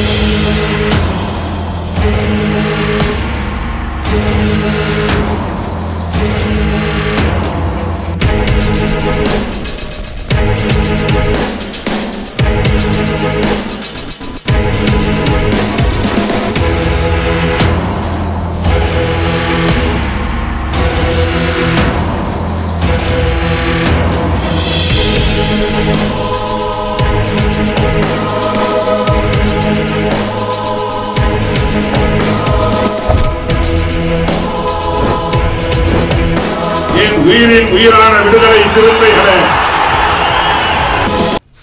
என்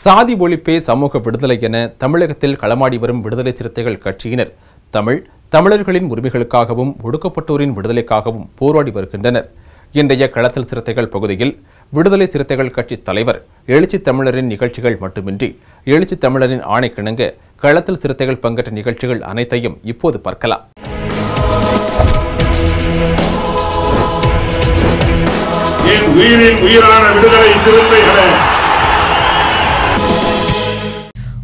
சாதி ஒழிப்பே சமூக விடுதலை என தமிழகத்தில் களமாடி வரும் விடுதலை சிறுத்தைகள் கட்சியினர் தமிழ் தமிழர்களின் உரிமைகளுக்காகவும் ஒடுக்கப்பட்டோரின் விடுதலைக்காகவும் போராடி வருகின்றனர். இன்றைய களத்தில் சிறுத்தைகள் பகுதியில் விடுதலை சிறுத்தைகள் கட்சி தலைவர் எழுச்சி தமிழரின் நிகழ்ச்சிகள் மட்டுமின்றி எழுச்சி தமிழரின் ஆணைக்கிணங்க களத்தில் சிறுத்தைகள் பங்கேற்ற நிகழ்ச்சிகள் அனைத்தையும் இப்போது பார்க்கலாம். உயிரின் உயிரான விடுதலை சிறுத்தைகளை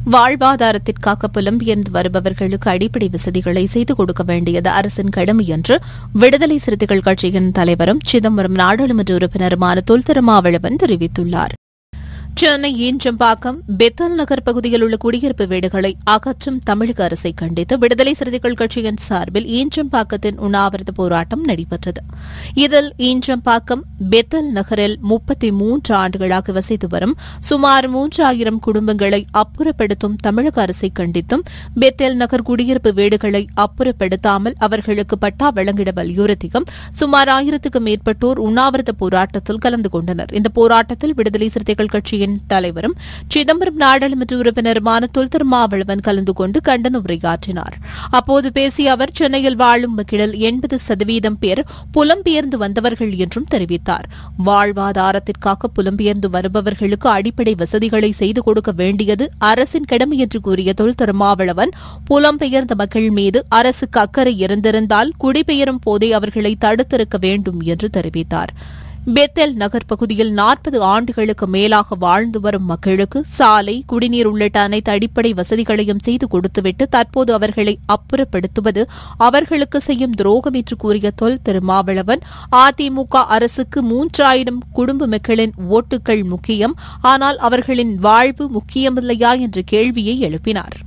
வாழ்வாதாரத்திற்காக புலம்பெயர்ந்து வருபவர்களுக்கு அடிப்படை வசதிகளை செய்து கொடுக்க வேண்டியது அரசின் கடமை என்று விடுதலை சிறுத்தைகள் கட்சியின் தலைவரும் சிதம்பரம் நாடாளுமன்ற உறுப்பினருமான தொல் திருமாவளவன் தெரிவித்துள்ளார். சென்னை ஈஞ்சம்பாக்கம் பெத்தல் நகர் பகுதியில் உள்ள குடியிருப்பு வீடுகளை அகற்றும் தமிழக அரசை கண்டித்து விடுதலை சிறுத்தைகள் கட்சியின் சார்பில் ஈஞ்சம்பாக்கத்தின் உண்ணாவிரத போராட்டம் நடைபெற்றது. இதில் ஈஞ்சம்பாக்கம் பெத்தல் நகரில் முப்பத்தி மூன்று ஆண்டுகளாக வசித்து வரும் சுமார் மூன்றாயிரம் குடும்பங்களை அப்புறப்படுத்தும் தமிழக அரசை கண்டித்தும் பெத்தல் நகர் குடியிருப்பு வீடுகளை அப்புறப்படுத்தாமல் அவர்களுக்கு பட்டா வழங்கிட வலியுறுத்தியும் சுமார் ஆயிரத்துக்கும் மேற்பட்டோர் உண்ணாவிரத போராட்டத்தில் கலந்து கொண்டனர். இந்த போராட்டத்தில் விடுதலை சிறுத்தைகள் கட்சியின் தலைவரும் சிதம்பரம் நாடாளுமன்ற உறுப்பினருமான தொல் திருமாவளவன் கலந்து கொண்டு கண்டன உரையாற்றினார். அப்போது பேசிய அவர் சென்னையில் வாழும் மக்களில் எண்பது சதவீதம் பேர் புலம்பெயர்ந்து வந்தவர்கள் என்றும் தெரிவித்தார். வாழ்வாதாரத்திற்காக புலம்பெயர்ந்து வருபவர்களுக்கு அடிப்படை வசதிகளை செய்து கொடுக்க வேண்டியது அரசின் கடமை என்று கூறிய தொல் திருமாவளவன் புலம்பெயர்ந்த மக்கள் மீது அரசுக்கு அக்கறை இருந்திருந்தால் குடிபெயரும் போதே அவர்களை தடுத்திருக்க வேண்டும் என்று தெரிவித்தார். பெத்தேல் நகர் பகுதியில் நாற்பது ஆண்டுகளுக்கு மேலாக வாழ்ந்து வரும் மக்களுக்கு சாலை குடிநீர் உள்ளிட்ட அனைத்து அடிப்படை வசதிகளையும் செய்து கொடுத்துவிட்டு தற்போது அவர்களை அப்புறப்படுத்துவது அவர்களுக்கு செய்யும் துரோகம் என்று கூறிய தொல் திருமாவளவன் அதிமுக அரசுக்கு மூன்றாயிரம் குடும்ப மக்களின் ஓட்டுகள் முக்கியம் ஆனால் அவர்களின் வாழ்வு முக்கியமில்லையா என்ற கேள்வியை எழுப்பினார்.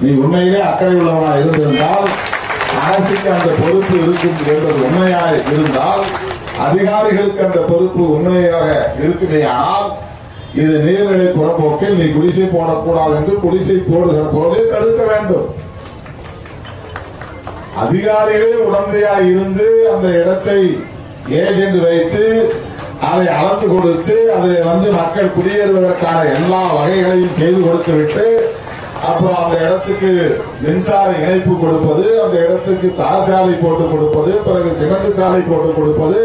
நீ உண்மையிலே அக்கறை உள்ளவனா இருந்திருந்தால் அரசுக்கு அந்த பொறுப்பு இருக்கும் என்பது உண்மையாக இருந்தால் அதிகாரிகளுக்கு அந்த பொறுப்பு உண்மையாக இருக்குமே ஆனால் இது நீர்நிலை புறம்போக்கில் நீ குடிசை போடக்கூடாது என்று குடிசை போடுகிற போதே தடுக்க வேண்டும். அதிகாரிகளே உடந்தையாக இருந்து அந்த இடத்தை ஏஜென்ட் வைத்து அதை அளந்து கொடுத்து அதில் வந்து மக்கள் குடியேறுவதற்கான எல்லா வகைகளையும் செய்து கொடுத்துவிட்டு அப்புறம் அந்த இடத்துக்கு மின்சார இணைப்பு கொடுப்பது அந்த இடத்துக்கு தார் சாலை போட்டு கொடுப்பது பிறகு சிமெண்ட் சாலை போட்டு கொடுப்பது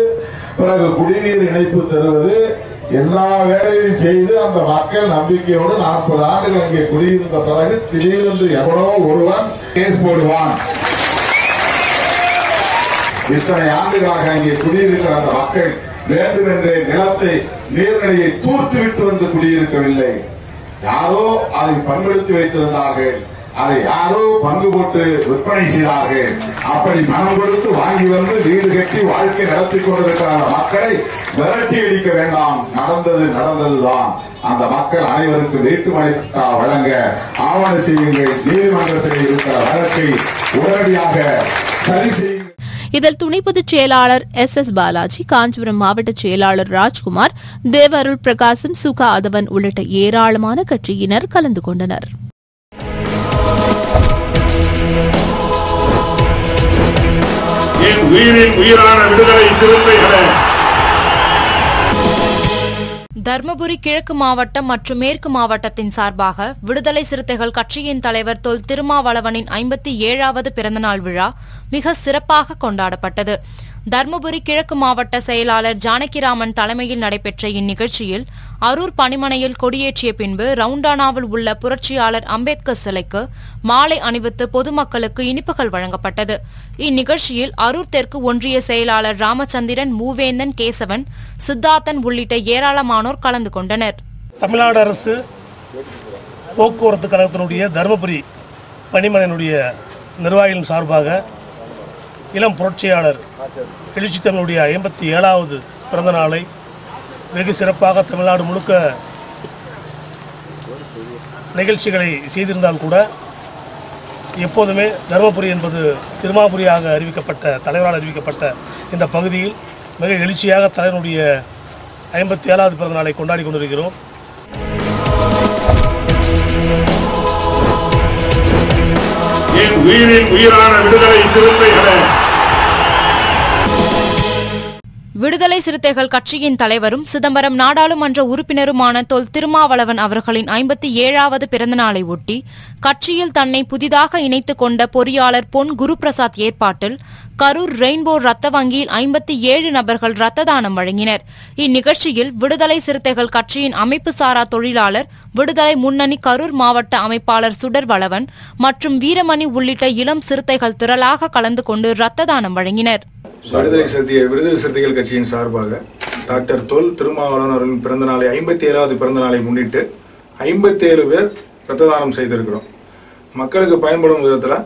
பிறகு குடிநீர் இணைப்பு தருவது எல்லா வேலையும் செய்து அந்த மக்கள் நம்பிக்கையோடு நாற்பது ஆண்டுகள் அங்கே குடியிருந்த பிறகு திடீரென்று எவ்வளவோ ஒருவன் கேஸ் போடுவான். இத்தனை ஆண்டுகளாக அங்கே குடியிருக்கிற அந்த மக்கள் வேண்டுமென்றே நிலத்தை நீர்நிலையை தூர்த்து விட்டு வந்து குடியிருக்கவில்லை. யாரோ அதை பண்படுத்தி வைத்திருந்தார்கள். அதை யாரோ பங்கு போட்டு விற்பனை செய்தார்கள். அப்படி மனம் கொடுத்து வாங்கி வந்து வீடு கட்டி வாழ்க்கை நடத்தி கொண்டிருக்கிற அந்த மக்களை விரட்டி அடிக்க வேண்டாம். நடந்தது நடந்ததுதான். அந்த மக்கள் அனைவருக்கும் வேட்டுமனை பட்டா வழங்க ஆவண செய்யுங்கள். நீதிமன்றத்தில் இருக்கிற வழக்கை உடனடியாக சரி செய்யுங்கள் இதில் துணை பொதுச் செயலாளர் எஸ் எஸ் பாலாஜி காஞ்சிபுரம் மாவட்ட செயலாளர் ராஜ்குமார் தேவருள் பிரகாசம் சுகா அதவன் உள்ளிட்ட ஏராளமான கட்சியினர் கலந்து கொண்டனர். என் உயிரின் உயிரான விடுதலை சிறுத்தைகளை தர்மபுரி கிழக்கு மாவட்டம் மற்றும் மேற்கு மாவட்டத்தின் சார்பாக விடுதலை சிறுத்தைகள் கட்சியின் தலைவர் தொல் திருமாவளவனின் ஐம்பத்தி ஏழாவது பிறந்தநாள் விழா மிக சிறப்பாக கொண்டாடப்பட்டது. தர்மபுரி கிழக்கு மாவட்ட செயலாளர் ஜானகிராமன் தலைமையில் நடைபெற்ற இந்நிகழ்ச்சியில் அரூர் பணிமனையில் கொடியேற்றிய பின்பு ரவுண்டானாவில் உள்ள புரட்சியாளர் அம்பேத்கர் சிலைக்கு மாலை அணிவித்து பொதுமக்களுக்கு இனிப்புகள் வழங்கப்பட்டது. இந்நிகழ்ச்சியில் அரூர் தெற்கு ஒன்றிய செயலாளர் ராமச்சந்திரன் மூவேந்தன் கேசவன் சித்தார்த்தன் உள்ளிட்ட ஏராளமானோர் கலந்து கொண்டனர். தமிழ்நாடு அரசு போக்குவரத்து கழகத்தினுடைய தருமபுரி பணிமனையினுடைய நிர்வாகிகளின் சார்பாக இளம் புரட்சியாளர் எழுச்சி தமிழுடைய ஐம்பத்தி ஏழாவது பிறந்த நாளை வெகு சிறப்பாக தமிழ்நாடு முழுக்க நிகழ்ச்சிகளை செய்திருந்தால் கூட எப்போதுமே தருமபுரி என்பது திருமாபுரியாக அறிவிக்கப்பட்ட தலைவரால் அறிவிக்கப்பட்ட இந்த பகுதியில் மிக எழுச்சியாக தலைவனுடைய ஐம்பத்தி ஏழாவது பிறந்த நாளை கொண்டாடி கொண்டிருக்கிறோம். என் உயிரின் உயிரான விடுதலை சிறுத்தைகளை விடுதலை சிறுத்தைகள் கட்சியின் தலைவரும் சிதம்பரம் நாடாளுமன்ற உறுப்பினருமான தொல் திருமாவளவன் அவர்களின் ஐம்பத்தி ஏழாவது பிறந்தநாளை ஒட்டி கட்சியில் தன்னை புதிதாக இணைத்துக் கொண்ட பொறியாளர் பொன் குருபிரசாத் ஏற்பாட்டில் கரூர் ரெயின்போ ரத்த வங்கியில் ஐம்பத்தி ஏழு நபர்கள் ரத்த தானம் வழங்கினர். இந்நிகழ்ச்சியில் விடுதலை சிறுத்தைகள் கட்சியின் அமைப்பு சாரா தொழிலாளர் விடுதலை முன்னணி கரூர் மாவட்ட அமைப்பாளர் சுடர் வளவன் மற்றும் வீரமணி உள்ளிட்ட இளம் சிறுத்தைகள் திரளாக கலந்து கொண்டு ரத்த தானம் வழங்கினர். விடுதலை சிறுத்தை விடுதலை சிறுத்தைகள் கட்சியின் சார்பாக டாக்டர் தொல் திருமாவளவன் அவர்களின் பிறந்த நாளை ஐம்பத்தி ஏழாவது பிறந்த நாளை முன்னிட்டு ஐம்பத்தி ஏழு பேர் ரத்த தானம் செய்திருக்கிறோம். மக்களுக்கு பயன்படும் விதத்தில்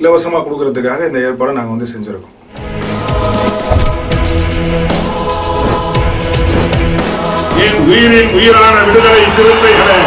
இலவசமாக கொடுக்கறதுக்காக இந்த ஏற்பாடை நாங்கள் வந்து செஞ்சுருக்கோம். என் உயிரின் உயிரான விடுதலை சிறுத்தைகளே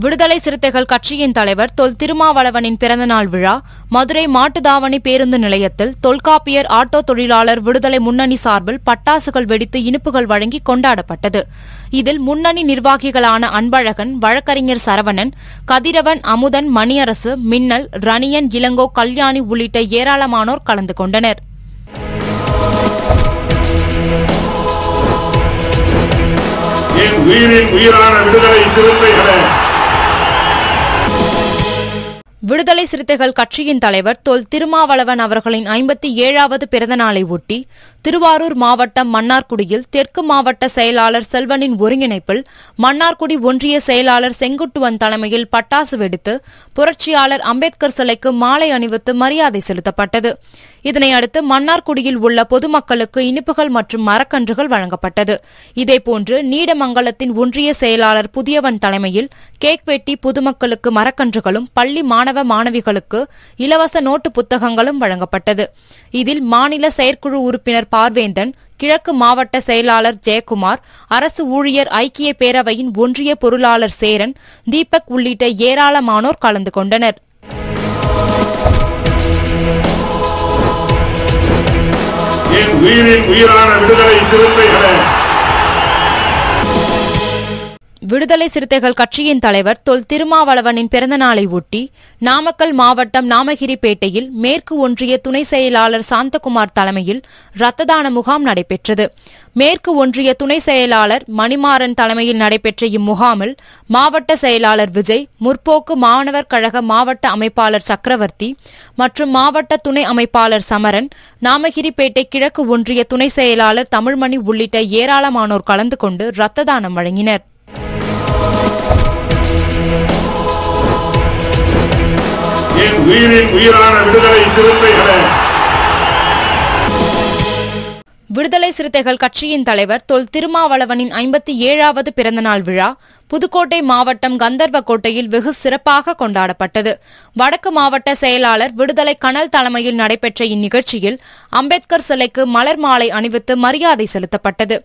விடுதலை சிறுத்தைகள் கட்சியின் தலைவர் தொல் திருமாவளவனின் பிறந்தநாள் விழா மதுரை மாட்டுதாவணி பேருந்து நிலையத்தில் தொல்காப்பியர் ஆட்டோ தொழிலாளர் விடுதலை முன்னணி சார்பில் பட்டாசுகள் வெடித்து இனிப்புகள் வழங்கி கொண்டாடப்பட்டது. இதில் முன்னணி நிர்வாகிகளான அன்பழகன் வழக்கறிஞர் சரவணன் கதிரவன் அமுதன் மணியரசு மின்னல் ரணியன் இளங்கோ கல்யாணி உள்ளிட்ட ஏராளமானோர் கலந்து கொண்டனர். என் உயிரின் உயிரான விடுதலை சிறுத்தைகளை விடுதலை சிறுத்தைகள் கட்சியின் தலைவர் தொல் திருமாவளவன் அவர்களின் ஐம்பத்தி ஏழாவது பிறந்தநாளை ஒட்டி திருவாரூர் மாவட்டம் மன்னார்குடியில் தெற்கு மாவட்ட செயலாளர் செல்வனின் ஒருங்கிணைப்பில் மன்னார்குடி ஒன்றிய செயலாளர் செங்குட்டுவன் தலைமையில் பட்டாசு வெடித்து புரட்சியாளர் அம்பேத்கர் சிலைக்கு மாலை அணிவித்து மரியாதை செலுத்தப்பட்டது. இதனையடுத்து மன்னார்குடியில் உள்ள பொதுமக்களுக்கு இனிப்புகள் மற்றும் மரக்கன்றுகள் வழங்கப்பட்டது. இதேபோன்று நீடமங்கலத்தின் ஒன்றிய செயலாளர் புதியவன் தலைமையில் கேக் வெட்டி பொதுமக்களுக்கு மரக்கன்றுகளும் பள்ளி மாணவ மாணவிகளுக்கு இலவச நோட்டு புத்தகங்களும் வழங்கப்பட்டது. இதில் மாநில செயற்குழு உறுப்பினர் பார்வேந்தன் கிழக்கு மாவட்ட செயலாளர் ஜெயக்குமார் அரசு ஊழியர் ஐக்கிய பேரவையின் ஒன்றிய பொருளாளர் சேரன் தீபக் உள்ளிட்ட ஏராளமானோர் கலந்து கொண்டனர். என் உயிரின் உயிரான விடுதலை சிறுத்தைகளை விடுதலை சிறுத்தைகள் கட்சியின் தலைவர் தொல் திருமாவளவனின் பிறந்தநாளை ஒட்டி நாமக்கல் மாவட்டம் நாமகிரிப்பேட்டையில் மேற்கு ஒன்றிய துணை செயலாளர் சாந்தகுமார் தலைமையில் ரத்த தான முகாம் நடைபெற்றது. மேற்கு ஒன்றிய துணை செயலாளர் மணிமாறன் தலைமையில் நடைபெற்ற இம்முகாமில் மாவட்ட செயலாளர் விஜய் முற்போக்கு மாணவர் கழக மாவட்ட அமைப்பாளர் சக்கரவர்த்தி மற்றும் மாவட்ட துணை அமைப்பாளர் சமரன் நாமகிரிப்பேட்டை கிழக்கு ஒன்றிய துணை செயலாளர் தமிழ்மணி உள்ளிட்ட ஏராளமானோர் கலந்து கொண்டு ரத்த தானம் வழங்கினர். என் உயிரின் உயிரான விடுதலை சிறுத்தைகளே. விடுதலை சிறுத்தைகள் கட்சியின் தலைவர் தொல் திருமாவளவனின் ஐம்பத்தி ஏழாவது பிறந்தநாள் விழா புதுக்கோட்டை மாவட்டம் கந்தர்வக்கோட்டையில் வெகு சிறப்பாக கொண்டாடப்பட்டது. வடக்கு மாவட்ட செயலாளர் விடுதலை கனல் தலைமையில் நடைபெற்ற இந்நிகழ்ச்சியில் அம்பேத்கர் சிலைக்கு மலர் மாலை அணிவித்து மரியாதை செலுத்தப்பட்டது.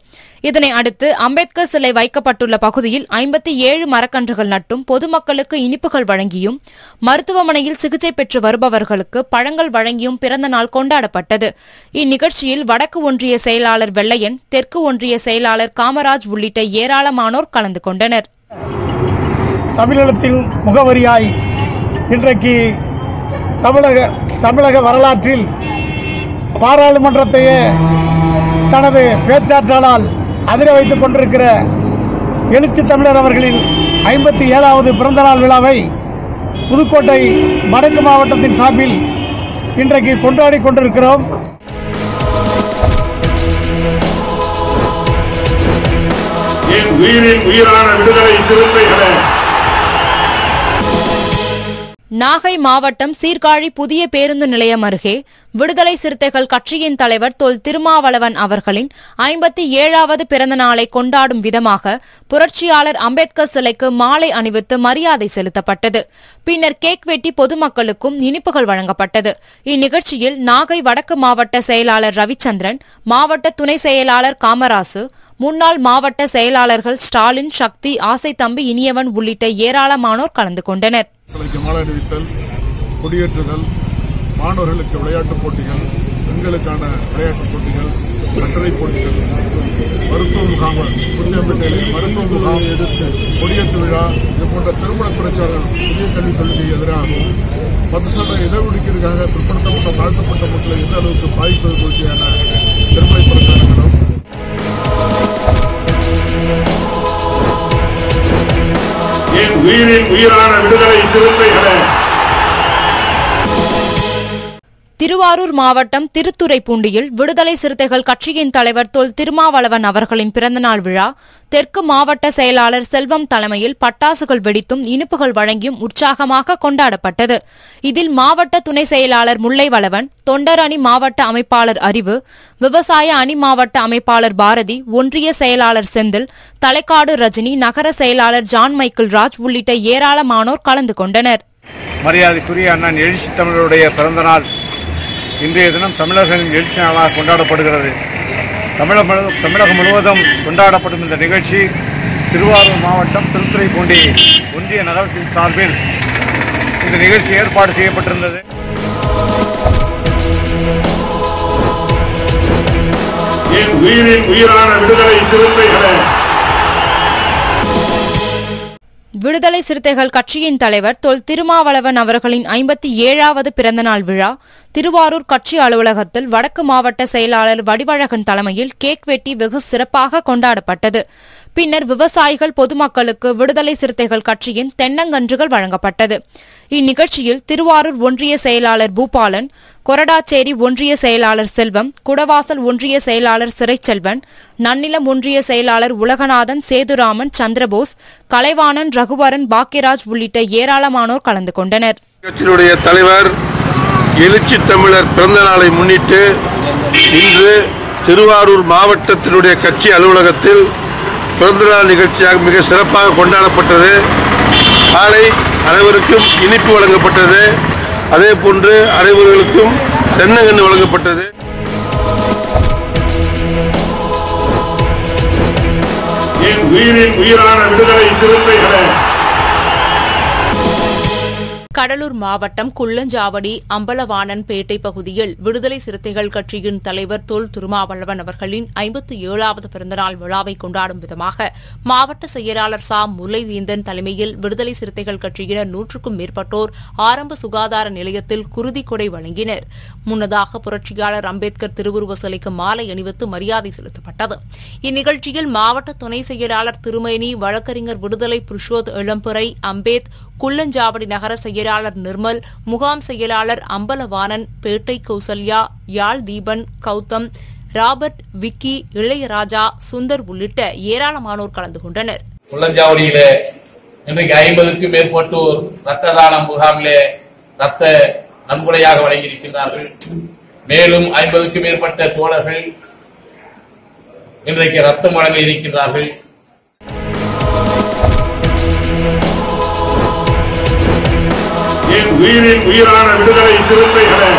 இதனை அடுத்து அம்பேத்கர் சிலை வைக்கப்பட்டுள்ள பகுதியில் ஐம்பத்தி ஏழு மரக்கன்றுகள் நட்டும் பொதுமக்களுக்கு இனிப்புகள் வழங்கியும் மருத்துவமனையில் சிகிச்சை பெற்று வருபவர்களுக்கு பழங்கள் வழங்கியும் பிறந்த நாள் கொண்டாடப்பட்டது. இந்நிகழ்ச்சியில் வடக்கு ஒன்றிய செயலாளர் வெள்ளையன் தெற்கு ஒன்றிய செயலாளர் காமராஜ் உள்ளிட்ட ஏராளமானோர் கலந்து கொண்டனர். தமிழகத்தின் முகவரியாய் இன்றைக்கு தமிழக தமிழக வரலாற்றில் பாராளுமன்றத்தையே தனது பேச்சாற்றலால் அதிர வைத்துக் கொண்டிருக்கிற எழுச்சி தமிழர் அவர்களின் ஐம்பத்தி ஏழாவது பிறந்தநாள் விழாவை புதுக்கோட்டை வடக்கு மாவட்டத்தின் சார்பில் இன்றைக்கு கொண்டாடி கொண்டிருக்கிறோம். என் உயிரின் உயிரான விடுதலை சிறுத்தைகளை நாகை மாவட்டம் சீர்காழி புதிய பேருந்து நிலையம் அருகே விடுதலை சிறுத்தைகள் கட்சியின் தலைவர் தொல் திருமாவளவன் அவர்களின் ஐம்பத்தி ஏழாவது பிறந்த நாளை கொண்டாடும் விதமாக புரட்சியாளர் அம்பேத்கர் சிலைக்கு மாலை அணிவித்து மரியாதை செலுத்தப்பட்டது. பின்னர் கேக் வெட்டி பொதுமக்களுக்கும் இனிப்புகள் வழங்கப்பட்டது. இந்நிகழ்ச்சியில் நாகை வடக்கு மாவட்ட செயலாளர் ரவிச்சந்திரன் மாவட்ட துணை செயலாளர் காமராசு முன்னாள் மாவட்ட செயலாளர்கள் ஸ்டாலின் சக்தி ஆசை தம்பி இனியவன் உள்ளிட்ட ஏராளமானோர் கலந்து கொண்டனர். மாணவர்களுக்கு விளையாட்டுப் போட்டிகள் பெண்களுக்கான விளையாட்டுப் போட்டிகள் கட்டுரை போட்டிகள் மருத்துவ முகாம் புத்தியம்பேட்டையிலே மருத்துவ முகாம் எதிர்த்து கொடியேற்று விழா இது போன்ற திருமண பிரச்சாரம் புதிய கல்விக் கொள்கைக்கு எதிராகவும் பத்து சதவீத இடஒதுக்கீடுக்காக பிற்படுத்தப்பட்ட தாழ்த்தப்பட்ட மக்களை எந்த அளவுக்கு பாதிப்பது குறித்தான திருமண பிரச்சாரங்களும். என் உயிரின் உயிரான விடுதலை சிறுத்தைகளே திருவாரூர் மாவட்டம் திருத்துறைப்பூண்டியில் விடுதலை சிறுத்தைகள் கட்சியின் தலைவர் தொல் திருமாவளவன் அவர்களின் பிறந்தநாள் விழா தெற்கு மாவட்ட செயலாளர் செல்வம் தலைமையில் பட்டாசுகள் வெடித்தும் இனிப்புகள் வழங்கியும் உற்சாகமாக கொண்டாடப்பட்டது. இதில் மாவட்ட துணை செயலாளர் முல்லைவளவன் தொண்டர் அணி மாவட்ட அமைப்பாளர் அறிவு விவசாய அணி மாவட்ட அமைப்பாளர் பாரதி ஒன்றிய செயலாளர் செந்தில் தலைக்காடு ரஜினி நகர செயலாளர் ஜான் மைக்கேல் ராஜ் உள்ளிட்ட ஏராளமானோர் கலந்து கொண்டனர். மரியாதைக்குரிய அண்ணன் எழுச்சி தமிழருடைய பிறந்தநாள் இன்றைய தினம் தமிழர்களின் எழுச்சி நாளாக கொண்டாடப்படுகிறது. தமிழக முழு- தமிழகம் முழுவதும் கொண்டாடப்படும் இந்த நிகழ்ச்சி திருவாரூர் மாவட்டம் திருத்துறைப்பூண்டி ஒன்றிய நகரத்தின் சார்பில் இந்த நிகழ்ச்சி ஏற்பாடு செய்யப்பட்டிருந்தது. என் உயிரின் உயிரான விடுதலை சிறுத்தைகளே. விடுதலை சிறுத்தைகள் கட்சியின் தலைவர் தொல் திருமாவளவன் அவர்களின் ஐம்பத்தி ஏழாவது பிறந்தநாள் விழா திருவாரூர் கட்சி அலுவலகத்தில் வடக்கு மாவட்ட செயலாளர் வடிவழகன் தலைமையில் கேக் வெட்டி வெகு சிறப்பாக கொண்டாடப்பட்டது. பின்னர் விவசாயிகள் பொதுமக்களுக்கு விடுதலை சிறுத்தைகள் கட்சியின் தென்னங்கன்றுகள் வழங்கப்பட்டது. இந்நிகழ்ச்சியில் திருவாரூர் ஒன்றிய செயலாளர் பூபாலன் கொரடாச்சேரி ஒன்றிய செயலாளர் செல்வம் குடவாசல் ஒன்றிய செயலாளர் சிறைச்செல்வன் நன்னிலம் ஒன்றிய செயலாளர் உலகநாதன் சேதுராமன் சந்திரபோஸ் கலைவாணன் ரகுவரன் பாக்கியராஜ் உள்ளிட்ட ஏராளமானோர் கலந்து கொண்டனர். தலைவர் எழுச்சி தமிழர் பிறந்த நாளை முன்னிட்டு இன்று திருவாரூர் மாவட்டத்தினுடைய கட்சி அலுவலகத்தில் பிறந்தநாள் நிகழ்ச்சியாக மிக சிறப்பாக கொண்டாடப்பட்டது. காலை அனைவருக்கும் இனிப்பு வழங்கப்பட்டது. அதே போன்று அனைவர்களுக்கும் தென்னங்கன்று வழங்கப்பட்டது. என் உயிரின் உயிரான விடுதலை சிறுத்தைகளை கடலூர் மாவட்டம் குள்ளஞ்சாவடி அம்பலவாணன்பேட்டை பகுதியில் விடுதலை சிறுத்தைகள் கட்சியின் தலைவர் தொல் திருமாவளவன் அவர்களின் ஐம்பத்தி ஏழாவது பிறந்தநாள் விழாவை கொண்டாடும் விதமாக மாவட்ட செயலாளர் சா முல்லைவேந்தன் தலைமையில் விடுதலை சிறுத்தைகள் கட்சியினர் நூற்றுக்கும் மேற்பட்டோர் ஆரம்ப சுகாதார நிலையத்தில் குருதிக்கொடை வழங்கினர். முன்னதாக புரட்சியாளர் அம்பேத்கர் திருவுருவ சிலைக்கு மாலை அணிவித்து மரியாதை செலுத்தப்பட்டது. இந்நிகழ்ச்சியில் மாவட்ட துணை செயலாளர் திருமேனி வழக்கறிஞர் விடுதலை புருஷோத் இளம்புரை அம்பேத் குள்ளஞ்சாவடி நகர செயலாளர் செயலாளர் நிர்மல் முகாம் செயலாளர் அம்பலவாணன் பேட்டை கௌசல்யா யாழ் தீபன் கௌதம் ராபர்ட் விக்கி இளையராஜா சுந்தர் உள்ளிட்ட ஏராளமானோர் கலந்து கொண்டனர். முள்ளஞ்சாவடியிலே இன்றைக்கு ஐம்பதுக்கும் மேற்பட்டோர் ரத்த தான முகாமிலே ரத்த நன்கொடையாக வழங்கியிருக்கிறார்கள் மேலும் ஐம்பதுக்கும் மேற்பட்ட தோழர்கள் இன்றைக்கு ரத்தம் வழங்க இருக்கின்றார்கள். உயிரின் உயிரான விடுதலை சிறுத்தைகளை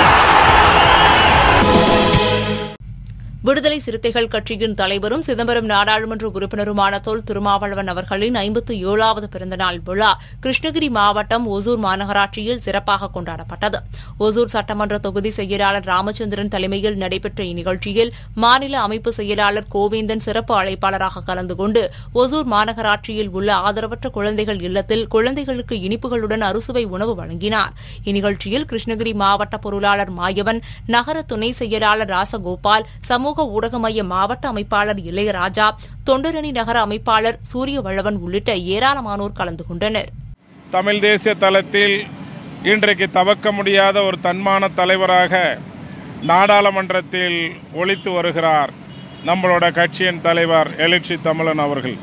விடுதலை சிறுத்தைகள் கட்சியின் தலைவரும் சிதம்பரம் நாடாளுமன்ற உறுப்பினருமான தொல் திருமாவளவன் அவர்களின் ஐம்பத்து ஏழாவது பிறந்தநாள் விழா கிருஷ்ணகிரி மாவட்டம் ஒசூர் மாநகராட்சியில் சிறப்பாக கொண்டாடப்பட்டது. ஒசூர் சட்டமன்ற தொகுதி செயலாளர் ராமச்சந்திரன் தலைமையில் நடைபெற்ற இந்நிகழ்ச்சியில் மாநில அமைப்பு செயலாளர் கோவிந்தன் சிறப்பு அழைப்பாளராக கலந்து கொண்டு ஒசூர் மாநகராட்சியில் உள்ள ஆதரவற்ற குழந்தைகள் இல்லத்தில் குழந்தைகளுக்கு இனிப்புகளுடன் அறுசுவை உணவு வழங்கினார். இந்நிகழ்ச்சியில் கிருஷ்ணகிரி மாவட்ட பொருளாளர் மாயவன் நகர துணை செயலாளர் ராசகோபால் சமூக ஊடக மைய மாவட்ட அமைப்பாளர் இளையராஜா தொண்டரணி நகர அமைப்பாளர் சூரியவளவன் உள்ளிட்ட ஏராளமானோர் கலந்து கொண்டனர். தமிழ் தேசிய தளத்தில் இன்றைக்கு தவக்க முடியாத ஒரு தன்மான தலைவராக நாடாளுமன்றத்தில் ஒழித்து வருகிறார் நம்மளோட கட்சியின் தலைவர் எழுச்சி தமிழன் அவர்கள்.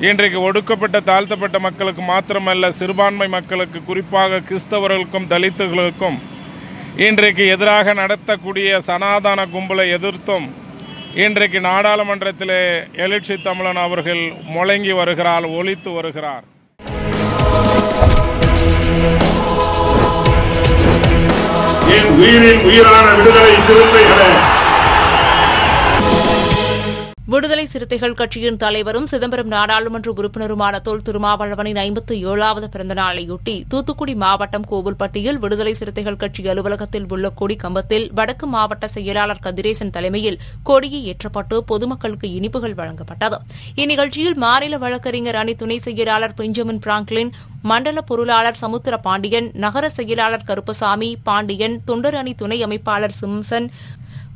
இன்றைக்கு ஒடுக்கப்பட்ட தாழ்த்தப்பட்ட மக்களுக்கு மாத்திரமல்ல சிறுபான்மை மக்களுக்கு குறிப்பாக கிறிஸ்தவர்களுக்கும் தலித்துகளுக்கும் இன்றைக்கு எதிராக நடத்தக்கூடிய சனாதன கும்பலை எதிர்த்தும் இன்றைக்கு நாடாளுமன்றத்திலே எழுச்சி தமிழன் அவர்கள் முழங்கி வருகிறார் ஒழித்து வருகிறார். என் உயிரின் உயிரான விடுதலை விடுதலை சிறுத்தைகள் கட்சியின் தலைவரும் சிதம்பரம் நாடாளுமன்ற உறுப்பினருமான தொல் திருமாவளவனின் ஐம்பத்தி ஏழாவது பிறந்த நாளையொட்டி தூத்துக்குடி மாவட்டம் கோவில்பட்டியில் விடுதலை சிறுத்தைகள் கட்சி அலுவலகத்தில் உள்ள கொடி கம்பத்தில் வடக்கு மாவட்ட செயலாளர் கதிரேசன் தலைமையில் கொடியை ஏற்றப்பட்டு பொதுமக்களுக்கு இனிப்புகள் வழங்கப்பட்டது. இந்நிகழ்ச்சியில் மாநில வழக்கறிஞர் அணி துணை செயலாளர் பெஞ்சமின் பிராங்க்லின் மண்டல பொருளாளர் சமுத்திர பாண்டியன் நகர செயலாளர் கருப்பசாமி பாண்டியன் தொண்டர் அணி துணை அமைப்பாளர் சிம்சன்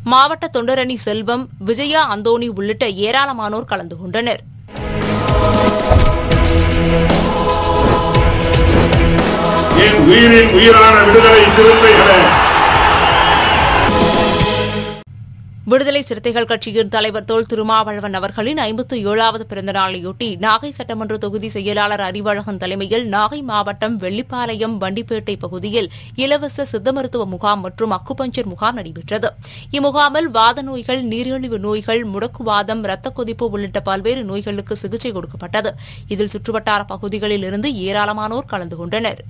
மாவட்ட தொண்டரணி செல்வம் விஜயா அந்தோணி உள்ளிட்ட ஏராளமானோர் கலந்து கொண்டனர். என் உயிரின் உயிரான விடுதலை சிறுத்தைகளை விடுதலை சிறுத்தைகள் கட்சியின் தலைவர் தொல் திருமாவளவன் அவர்களின் ஐம்பத்து ஏழாவது பிறந்த நாளையொட்டி நாகை சட்டமன்ற தொகுதி செயலாளர் அறிவழகன் தலைமையில் நாகை மாவட்டம் வெள்ளிப்பாளையம் வண்டிப்பேட்டை பகுதியில் இலவச சித்த மருத்துவ முகாம் மற்றும் அக்குபஞ்சர் முகாம் நடைபெற்றது. இம்முகாமில் வாத நோய்கள் நீரிழிவு நோய்கள் முடக்குவாதம் இரத்த கொதிப்பு உள்ளிட்ட பல்வேறு நோய்களுக்கு சிகிச்சை கொடுக்கப்பட்டது. இதில் சுற்றுவட்டார பகுதிகளில் இருந்து ஏராளமானோர் கலந்து கொண்டனர்.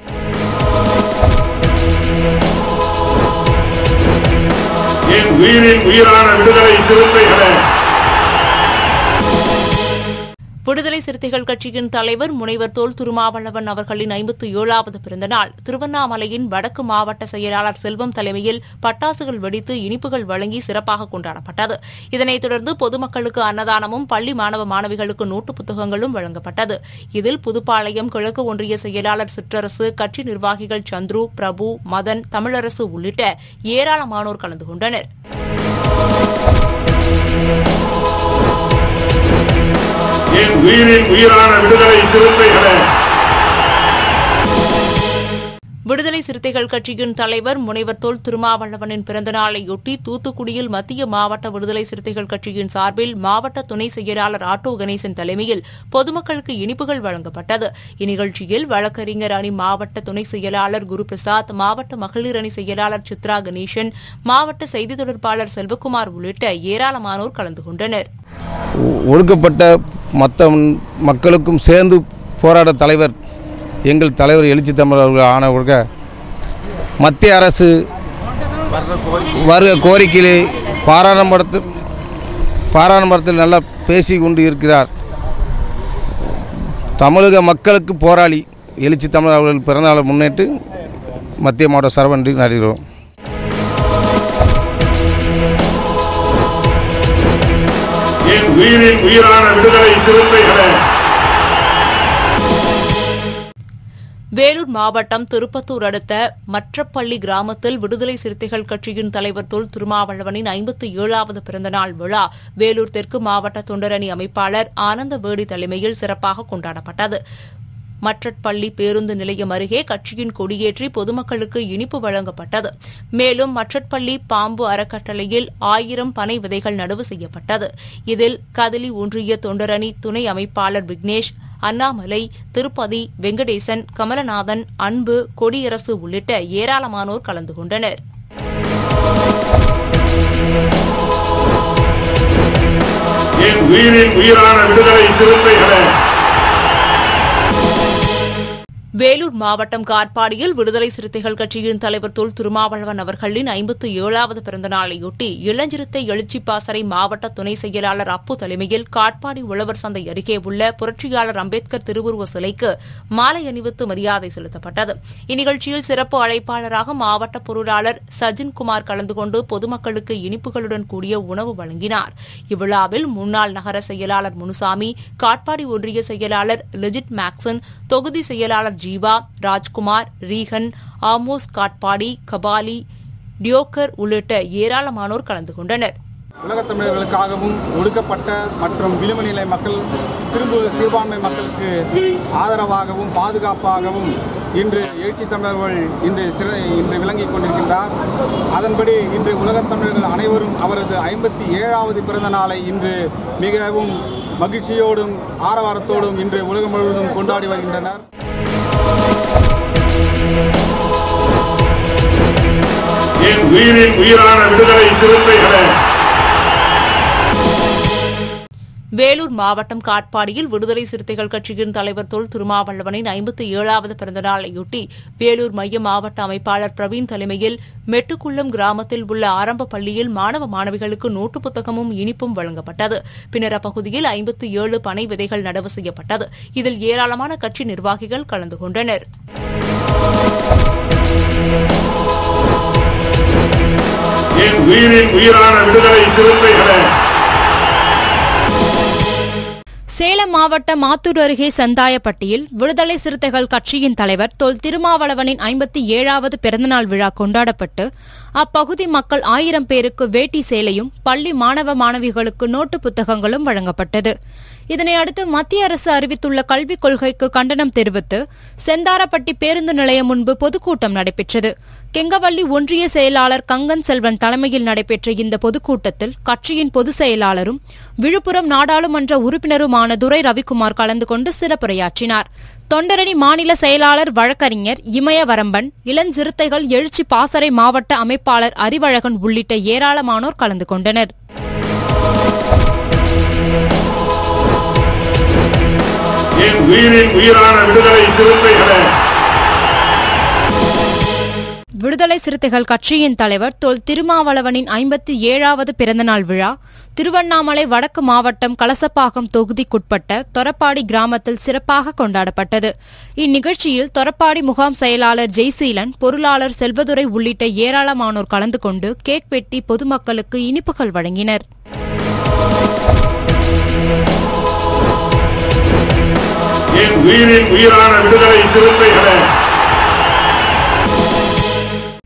என் உயிரின் உயிரான விடுதலை சிறுத்தைகளை விடுதலை சிறுத்தைகள் கட்சியின் தலைவர் முனைவர் தோல் திருமாவளவன் அவர்களின் ஐம்பத்து ஏழாவது பிறந்தநாள். திருவண்ணாமலையின் வடக்கு மாவட்ட செயலாளர் செல்வம் தலைமையில் பட்டாசுகள் வெடித்து இனிப்புகள் வழங்கி சிறப்பாக கொண்டாடப்பட்டது. இதனைத் தொடர்ந்து பொதுமக்களுக்கு அன்னதானமும் பள்ளி மாணவ மாணவிகளுக்கு நோட்டு புத்தகங்களும் வழங்கப்பட்டது. இதில் புதுப்பாளையம் கிழக்கு ஒன்றிய செயலாளர் சிற்றரசு கட்சி நிர்வாகிகள் சந்துரு பிரபு மதன் தமிழரசு உள்ளிட்ட ஏராளமானோர் கலந்து கொண்டனர். என் உயிரின் உயிரான விடுதலை சிறுத்தைகளை விடுதலை சிறுத்தைகள் கட்சியின் தலைவர் முனைவர் தொல் திருமாவளவனின் பிறந்தநாளையொட்டி தூத்துக்குடியில் மத்திய மாவட்ட விடுதலை சிறுத்தைகள் கட்சியின் சார்பில் மாவட்ட துணை செயலாளர் ஆட்டோ கணேசன் தலைமையில் பொதுமக்களுக்கு இனிப்புகள் வழங்கப்பட்டது. இந்நிகழ்ச்சியில் வழக்கறிஞர் அணி மாவட்ட துணை செயலாளர் குருபிரசாத் மாவட்ட மகளிர் அணி செயலாளர் சித்ரா கணேசன் மாவட்ட செய்தி தொடர்பாளர் செல்வகுமார் உள்ளிட்ட ஏராளமானோர் கலந்து கொண்டனர். ஒடுக்கப்பட்ட மற்ற மக்களுக்கும் சேர்ந்து போராட தலைவர் எங்கள் தலைவர் எழுச்சி தமிழ் அவர்கள் ஆனவர்க மத்திய அரசு வருக கோரிக்கையிலே பாராளுமன்றத்தில் பாராளுமன்றத்தில் நல்லா பேசி கொண்டு இருக்கிறார். தமிழக மக்களுக்கு போராளி எழுச்சி தமிழ் அவர்கள் பிறந்தநாளை முன்னிட்டு மத்திய மாவட்ட சரவன்றி நடிகிறோம் உயிரின் உயிரான விடுதலை சிறுத்தைகளை வேலூர் மாவட்டம் திருப்பத்தூர் அடுத்த மற்றப்பள்ளி கிராமத்தில் விடுதலை சிறுத்தைகள் கட்சியின் தலைவர் தொல் திருமாவளவனின் ஐம்பத்தி ஏழாவது பிறந்தநாள் விழா வேலூர் தெற்கு மாவட்ட தொண்டரணி அமைப்பாளர் ஆனந்த வேடி தலைமையில் சிறப்பாக கொண்டாடப்பட்டது. மற்றப்பள்ளி பேருந்து நிலையம் அருகே கட்சியின் கொடியேற்றி பொதுமக்களுக்கு இனிப்பு வழங்கப்பட்டது. மேலும் மற்றப்பள்ளி பாம்பு அறக்கட்டளையில் ஆயிரம் பனை விதைகள் நடவு செய்யப்பட்டது. இதில் கதலி ஒன்றிய தொண்டரணி துணை அமைப்பாளர் விக்னேஷ் அண்ணாமலை திருப்பதி வெங்கடேசன் கமலநாதன் அன்பு கொடியரசு உள்ளிட்ட ஏராளமானோர் கலந்து கொண்டனர். என் உயிரின் உயிரான விடுதலை சிறுத்தைகளை வேலூர் மாவட்டம் காட்பாடியில் விடுதலை சிறுத்தைகள் கட்சியின் தலைவர் தொல் திருமாவளவன் அவர்களின் ஐம்பத்து ஏழாவது பிறந்த நாளையொட்டி இளஞ்சிறுத்தை எழுச்சி பாசறை மாவட்ட துணை செயலாளர் அப்பு தலைமையில் காட்பாடி உழவர் சந்தை அருகே உள்ள புரட்சியாளர் அம்பேத்கர் திருவுருவ சிலைக்கு மாலை அணிவித்து மரியாதை செலுத்தப்பட்டது. இந்நிகழ்ச்சியில் சிறப்பு அழைப்பாளராக மாவட்ட பொருளாளர் சஜின்குமார் கலந்து கொண்டு பொதுமக்களுக்கு இனிப்புகளுடன் கூடிய உணவு வழங்கினார். இவ்விழாவில் முன்னாள் நகர செயலாளர் முனுசாமி காட்பாடி ஒன்றிய செயலாளர் லெஜிட் மேக்சன் தொகுதி செயலாளர் ஜீவா ராஜ்குமார் ரீகன் ஆமோஸ் காட்பாடி கபாலி டியோக்கர் உள்ளிட்ட ஏராளமானோர் கலந்து கொண்டனர். உலகத் தமிழர்களுக்காகவும் ஒடுக்கப்பட்ட மற்றும் விளிம்பு நிலை மக்கள் சிறுபு சிறுபான்மை மக்களுக்கு ஆதரவாகவும் பாதுகாப்பாகவும் இன்று எழுச்சி தமிழர்கள் இன்று சிற இன்று விளங்கிக் கொண்டிருக்கின்றார். அதன்படி இன்று உலகத் தமிழர்கள் அனைவரும் அவரது ஐம்பத்தி ஏழாவது பிறந்த நாளை இன்று மிகவும் மகிழ்ச்சியோடும் ஆரவாரத்தோடும் இன்று உலகம் முழுவதும் கொண்டாடி வருகின்றனர். என் உயிரின் உயிரான விடுதலை சிறுத்தைகளை வேலூர் மாவட்டம் காட்பாடியில் விடுதலை சிறுத்தைகள் கட்சியின் தலைவர் தொல் திருமாவளவனின் ஐம்பத்தி ஏழாவது பிறந்த நாளையொட்டி வேலூர் மைய மாவட்ட அமைப்பாளர் பிரவீன் தலைமையில் மெட்டுக்குள்ளம் கிராமத்தில் உள்ள ஆரம்ப பள்ளியில் மாணவ மாணவிகளுக்கு நோட்டு புத்தகமும் இனிப்பும் வழங்கப்பட்டது. பின்னர் அப்பகுதியில் ஐம்பத்தி ஏழு பனை விதைகள் நடவு செய்யப்பட்டது. இதில் ஏராளமான கட்சி நிர்வாகிகள் கலந்து கொண்டனர். உயிரின் உயிரான விடுதலை சிறுத்தைகளை சேலம் மாவட்டம் மாத்தூர் அருகே சந்தாயப்பட்டியில் விடுதலை சிறுத்தைகள் கட்சியின் தலைவர் தொல் திருமாவளவனின் ஐம்பத்தி ஏழாவது பிறந்தநாள் விழா கொண்டாடப்பட்டு அப்பகுதி மக்கள் ஆயிரம் பேருக்கு வேட்டி சேலையும் பள்ளி மாணவ மாணவிகளுக்கு நோட்டு புத்தகங்களும் வழங்கப்பட்டது. இதனையடுத்து மத்திய அரசு அறிவித்துள்ள கல்விக் கொள்கைக்கு கண்டனம் தெரிவித்து செந்தாரப்பட்டி பேருந்து நிலையம் முன்பு பொதுக்கூட்டம் நடைபெற்றது. கெங்கவள்ளி ஒன்றிய செயலாளர் கங்கன் செல்வன் தலைமையில் நடைபெற்ற இந்த பொதுக்கூட்டத்தில் கட்சியின் பொதுச் செயலாளரும் விழுப்புரம் நாடாளுமன்ற உறுப்பினருமான துரை ரவிக்குமார் கலந்து கொண்டு சிறப்புரையாற்றினார். தொண்டரணி மாநில செயலாளர் வழக்கறிஞர் இமயவரம்பன் இளஞ்சிறுத்தைகள் எழுச்சி பாசறை மாவட்ட அமைப்பாளர் அறிவழகன் உள்ளிட்ட ஏராளமானோர் கலந்து கொண்டனர். என் உயிரின் உயிரான விடுதலை சிறுத்தைகளே. விடுதலை சிறுத்தைகள் கட்சியின் தலைவர் தொல் திருமாவளவனின் ஐம்பத்தி ஏழாவது பிறந்தநாள் விழா திருவண்ணாமலை வடக்கு மாவட்டம் கலசப்பாக்கம் தொகுதிக்குட்பட்ட தொரப்பாடி கிராமத்தில் சிறப்பாக கொண்டாடப்பட்டது. இந்நிகழ்ச்சியில் தொரப்பாடி முகாம் செயலாளர் ஜெய்சீலன் பொருளாளர் செல்வதுரை உள்ளிட்ட ஏராளமானோர் கலந்து கொண்டு கேக் வெட்டி பொதுமக்களுக்கு இனிப்புகள் வழங்கினர். உயிரின் உயிரான விடுதலை சிறுத்தைகளை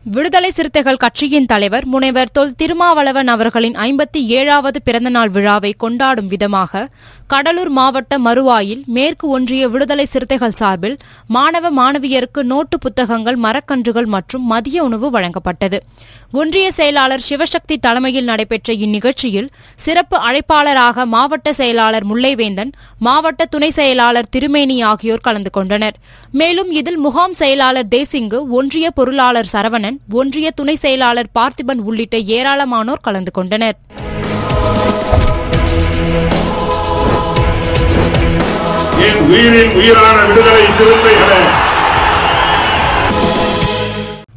விடுதலை சிறுத்தைகள் கட்சியின் தலைவர் முனைவர் தொல் திருமாவளவன் அவர்களின் ஐம்பத்தி ஏழாவது பிறந்தநாள் விழாவை கொண்டாடும் விதமாக கடலூர் மாவட்ட மறுவாயில் மேற்கு ஒன்றிய விடுதலை சிறுத்தைகள் சார்பில் மாணவ மாணவியருக்கு நோட்டு புத்தகங்கள் மரக்கன்றுகள் மற்றும் மதிய உணவு வழங்கப்பட்டது. ஒன்றிய செயலாளர் சிவசக்தி தலைமையில் நடைபெற்ற இந்நிகழ்ச்சியில் சிறப்பு அழைப்பாளராக மாவட்ட செயலாளர் முல்லைவேந்தன் மாவட்ட துணை செயலாளர் திருமேனி ஆகியோர் கலந்து கொண்டனர். மேலும் இதில் முகாம் செயலாளர் தேசிங்கு ஒன்றிய பொருளாளர் சரவணன் ஒன்றிய துணை செயலாளர் பார்த்திபன் உள்ளிட்ட ஏராளமானோர் கலந்து கொண்டனர். என் உயிரின் உயிரான விடுதலை சிறுத்தைகளை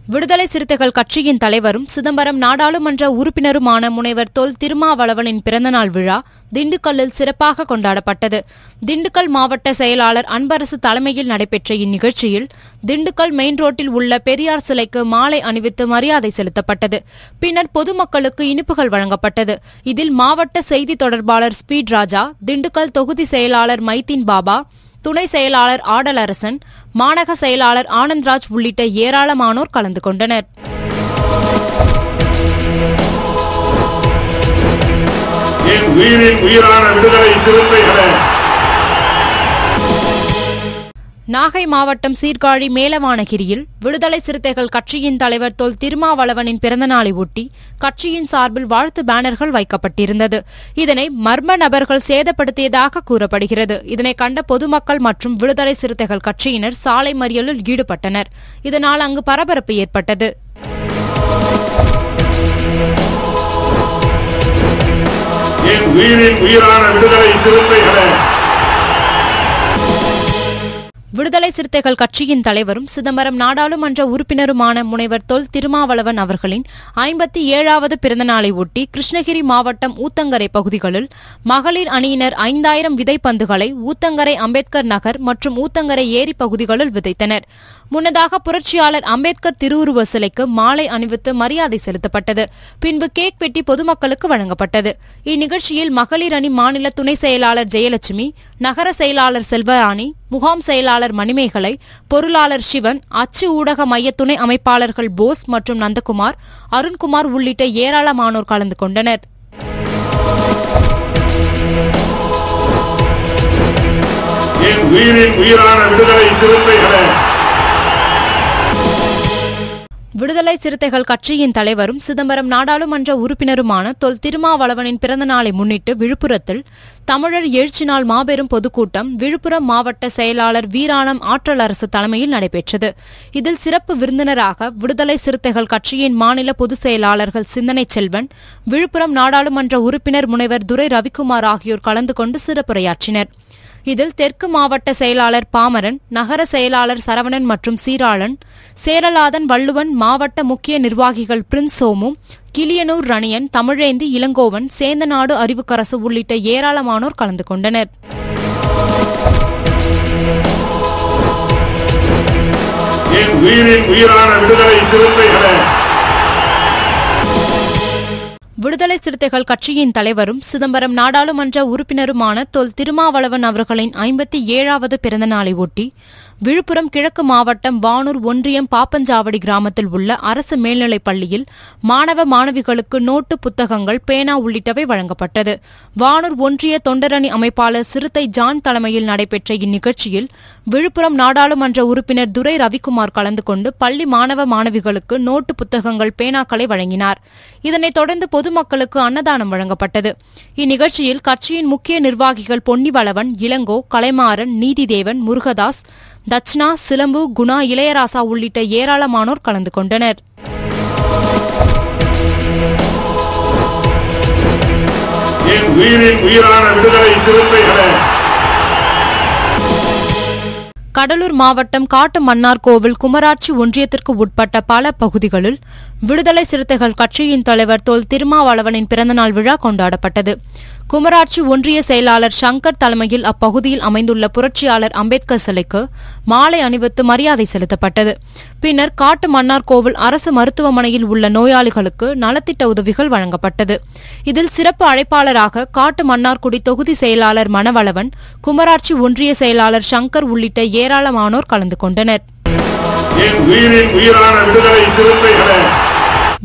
விடுதலை சிறுத்தைகள் கட்சியின் தலைவரும் சிதம்பரம் நாடாளுமன்ற உறுப்பினருமான முனைவர் தொல் திருமாவளவனின் பிறந்தநாள் விழா திண்டுக்கல்லில் சிறப்பாக கொண்டாடப்பட்டது. திண்டுக்கல் மாவட்ட செயலாளர் அன்பரசு தலைமையில் நடைபெற்ற இந்நிகழ்ச்சியில் திண்டுக்கல் மெயின் ரோட்டில் உள்ள பெரியார் சிலைக்கு மாலை அணிவித்து மரியாதை செலுத்தப்பட்டது. பின்னர் பொதுமக்களுக்கு இனிப்புகள் வழங்கப்பட்டது. இதில் மாவட்ட செய்தி தொடர்பாளர் ஸ்பீட் ராஜா திண்டுக்கல் தொகுதி செயலாளர் மைத்தீன் பாபா துணை செயலாளர் ஆடலரசன் மாநக செயலாளர் ஆனந்த்ராஜ் உள்ளிட்ட ஏராளமானோர் கலந்து கொண்டனர். என் உயிரின் உயிரான விடுதலை சிறுத்தைகளை நாகை மாவட்டம் சீர்காழி மேலவானகிரியில் விடுதலை சிறுத்தைகள் கட்சியின் தலைவர் தொல் திருமாவளவனின் பிறந்தநாளை ஒட்டி கட்சியின் சார்பில் வாழ்த்து பேனர்கள் வைக்கப்பட்டிருந்தது. இதனை மர்ம நபர்கள் சேதப்படுத்தியதாக கூறப்படுகிறது. இதனை கண்ட பொதுமக்கள் மற்றும் விடுதலை சிறுத்தைகள் கட்சியினர் சாலை மறியலில் ஈடுபட்டனர். இதனால் அங்கு பரபரப்பு ஏற்பட்டது. உயிரின் உயிரான விடுதலை சிறுத்தைகளை விடுதலை சிறுத்தைகள் கட்சியின் தலைவரும் சிதம்பரம் நாடாளுமன்ற உறுப்பினருமான முனைவர் தொல் திருமாவளவன் அவர்களின் ஐம்பத்தி ஏழாவது பிறந்தநாளை ஒட்டி கிருஷ்ணகிரி மாவட்டம் ஊத்தங்கரை பகுதிகளில் மகளிர் அணியினர் ஐந்தாயிரம் விதைப்பந்துகளை ஊத்தங்கரை அம்பேத்கர் நகர் மற்றும் ஊத்தங்கரை ஏரி பகுதிகளில் விதைத்தனர். முன்னதாக புரட்சியாளர் அம்பேத்கர் திருவுருவ சிலைக்கு மாலை அணிவித்து மரியாதை செலுத்தப்பட்டது. பின்பு கேக் வெட்டி பொதுமக்களுக்கு வழங்கப்பட்டது. இந்நிகழ்ச்சியில் மகளிர் அணி மாநில துணை செயலாளர் ஜெயலட்சுமி நகர செயலாளர் செல்வராணி முகாம் செயலாளர் மணிமேகலை பொருளாளர் சிவன் அச்சு ஊடக மைய துணை அமைப்பாளர்கள் போஸ் மற்றும் நந்தகுமார் அருண்குமார் உள்ளிட்ட ஏராளமானோர் கலந்து கொண்டனர். என் உயிரின் உயிரான விடுதலை சிறுத்தைகளை விடுதலை சிறுத்தைகள் கட்சியின் தலைவரும் சிதம்பரம் நாடாளுமன்ற உறுப்பினருமான தொல் திருமாவளவனின் பிறந்த நாளை முன்னிட்டு விழுப்புரத்தில் தமிழர் எழுச்சி நாள் மாபெரும் பொதுக்கூட்டம் விழுப்புரம் மாவட்ட செயலாளர் வீராணம் ஆற்றல் அரசு தலைமையில் நடைபெற்றது. இதில் சிறப்பு விருந்தினராக விடுதலை சிறுத்தைகள் கட்சியின் மாநில பொதுச் செயலாளர்கள் சிந்தனை செல்வன் விழுப்புரம் நாடாளுமன்ற உறுப்பினர் முனைவர் துரை ரவிக்குமார் ஆகியோர் கலந்து கொண்டு சிறப்புரையாற்றினர். இதில் தெற்கு மாவட்ட செயலாளர் பாமரன் நகர செயலாளர் சரவணன் மற்றும் சீராளன் சேரலாதன் வள்ளுவன் மாவட்ட முக்கிய நிர்வாகிகள் பிரின்ஸ் சோமு கிளியனூர் ரணியன் தமிழேந்தி இளங்கோவன் சேந்தநாடு அறிவுக்கரசு உள்ளிட்ட ஏராளமானோர் கலந்து கொண்டனர். என் உயிரின் உயிரான விடுதலை சிறுத்தைகளை விடுதலை சிறுத்தைகள் கட்சியின் தலைவரும் சிதம்பரம் நாடாளுமன்ற உறுப்பினருமான தொல் திருமாவளவன் அவர்களின் ஐம்பத்தி ஏழாவது பிறந்த நாளை ஒட்டி விழுப்புரம் கிழக்கு மாவட்டம் வானூர் ஒன்றியம் பாப்பஞ்சாவடி கிராமத்தில் உள்ள அரசு மேல்நிலைப் பள்ளியில் மாணவ மாணவிகளுக்கு நோட்டு புத்தகங்கள் பேனா உள்ளிட்டவை வழங்கப்பட்டது. வானூர் ஒன்றிய தொண்டரணி அமைப்பாளர் சிறுத்தை ஜான் தலைமையில் நடைபெற்ற இந்நிகழ்ச்சியில் விழுப்புரம் நாடாளுமன்ற உறுப்பினர் துரை ரவிக்குமார் கலந்து கொண்டு பள்ளி மாணவ மாணவிகளுக்கு நோட்டு புத்தகங்கள் பேனாக்களை வழங்கினார். இதனைத் தொடர்ந்து பொதுமக்களுக்கு அன்னதானம் வழங்கப்பட்டது. இந்நிகழ்ச்சியில் கட்சியின் முக்கிய நிர்வாகிகள் பொன்னிவளவன் இளங்கோ கலைமாறன் நீதிதேவன் முருகதாஸ் தட்சிணா சிலம்பு குணா இளையராசா உள்ளிட்ட ஏராளமானோர் கலந்து கொண்டனர். கடலூர் மாவட்டம் காட்டு மன்னார்கோவில் குமராட்சி ஒன்றியத்திற்கு உட்பட்ட பல பகுதிகளில் விடுதலை சிறுத்தைகள் கட்சியின் தலைவர் தொல் திருமாவளவனின் பிறந்தநாள் விழா கொண்டாடப்பட்டது. குமராட்சி ஒன்றிய செயலாளர் சங்கர் தலைமையில் அப்பகுதியில் அமைந்துள்ள புரட்சியாளர் அம்பேத்கர் சிலைக்கு மாலை அணிவித்து மரியாதை செலுத்தப்பட்டது. பின்னர் காட்டு மன்னார்கோவில் அரசு மருத்துவமனையில் உள்ள நோயாளிகளுக்கு நலத்திட்ட உதவிகள் வழங்கப்பட்டது. இதில் சிறப்பு அழைப்பாளராக காட்டு மன்னார்குடி தொகுதி செயலாளர் மணவளவன் குமராட்சி ஒன்றிய செயலாளர் சங்கர் உள்ளிட்ட ஏராளமானோர் கலந்து கொண்டனர். என் உயிரின் உயிரான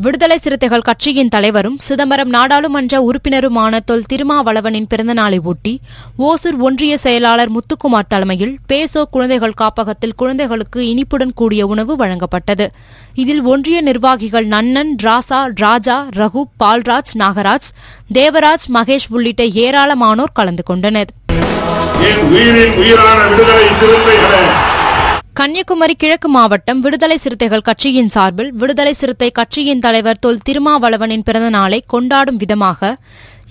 விடுதலை சிறுத்தைகள் கட்சியின் தலைவரும் சிதம்பரம் நாடாளுமன்ற உறுப்பினருமான தொல் திருமாவளவனின் பிறந்தநாளை ஒட்டி ஓசூர் ஒன்றிய செயலாளர் முத்துக்குமார் தலைமையில் பேசோ குழந்தைகள் காப்பகத்தில் குழந்தைகளுக்கு இனிப்புடன் கூடிய உணவு வழங்கப்பட்டது. இதில் ஒன்றிய நிர்வாகிகள் நன்னன் ராசா ராஜா ரகு பால்ராஜ் நாகராஜ் தேவராஜ் மகேஷ் உள்ளிட்ட ஏராளமானோர் கலந்து கொண்டனர். கன்னியாகுமரி கிழக்கு மாவட்டம் விடுதலை சிறுத்தைகள் கட்சியின் சார்பில் விடுதலை சிறுத்தை கட்சியின் தலைவர் தொல் திருமாவளவனின் பிறந்த நாளை கொண்டாடும் விதமாக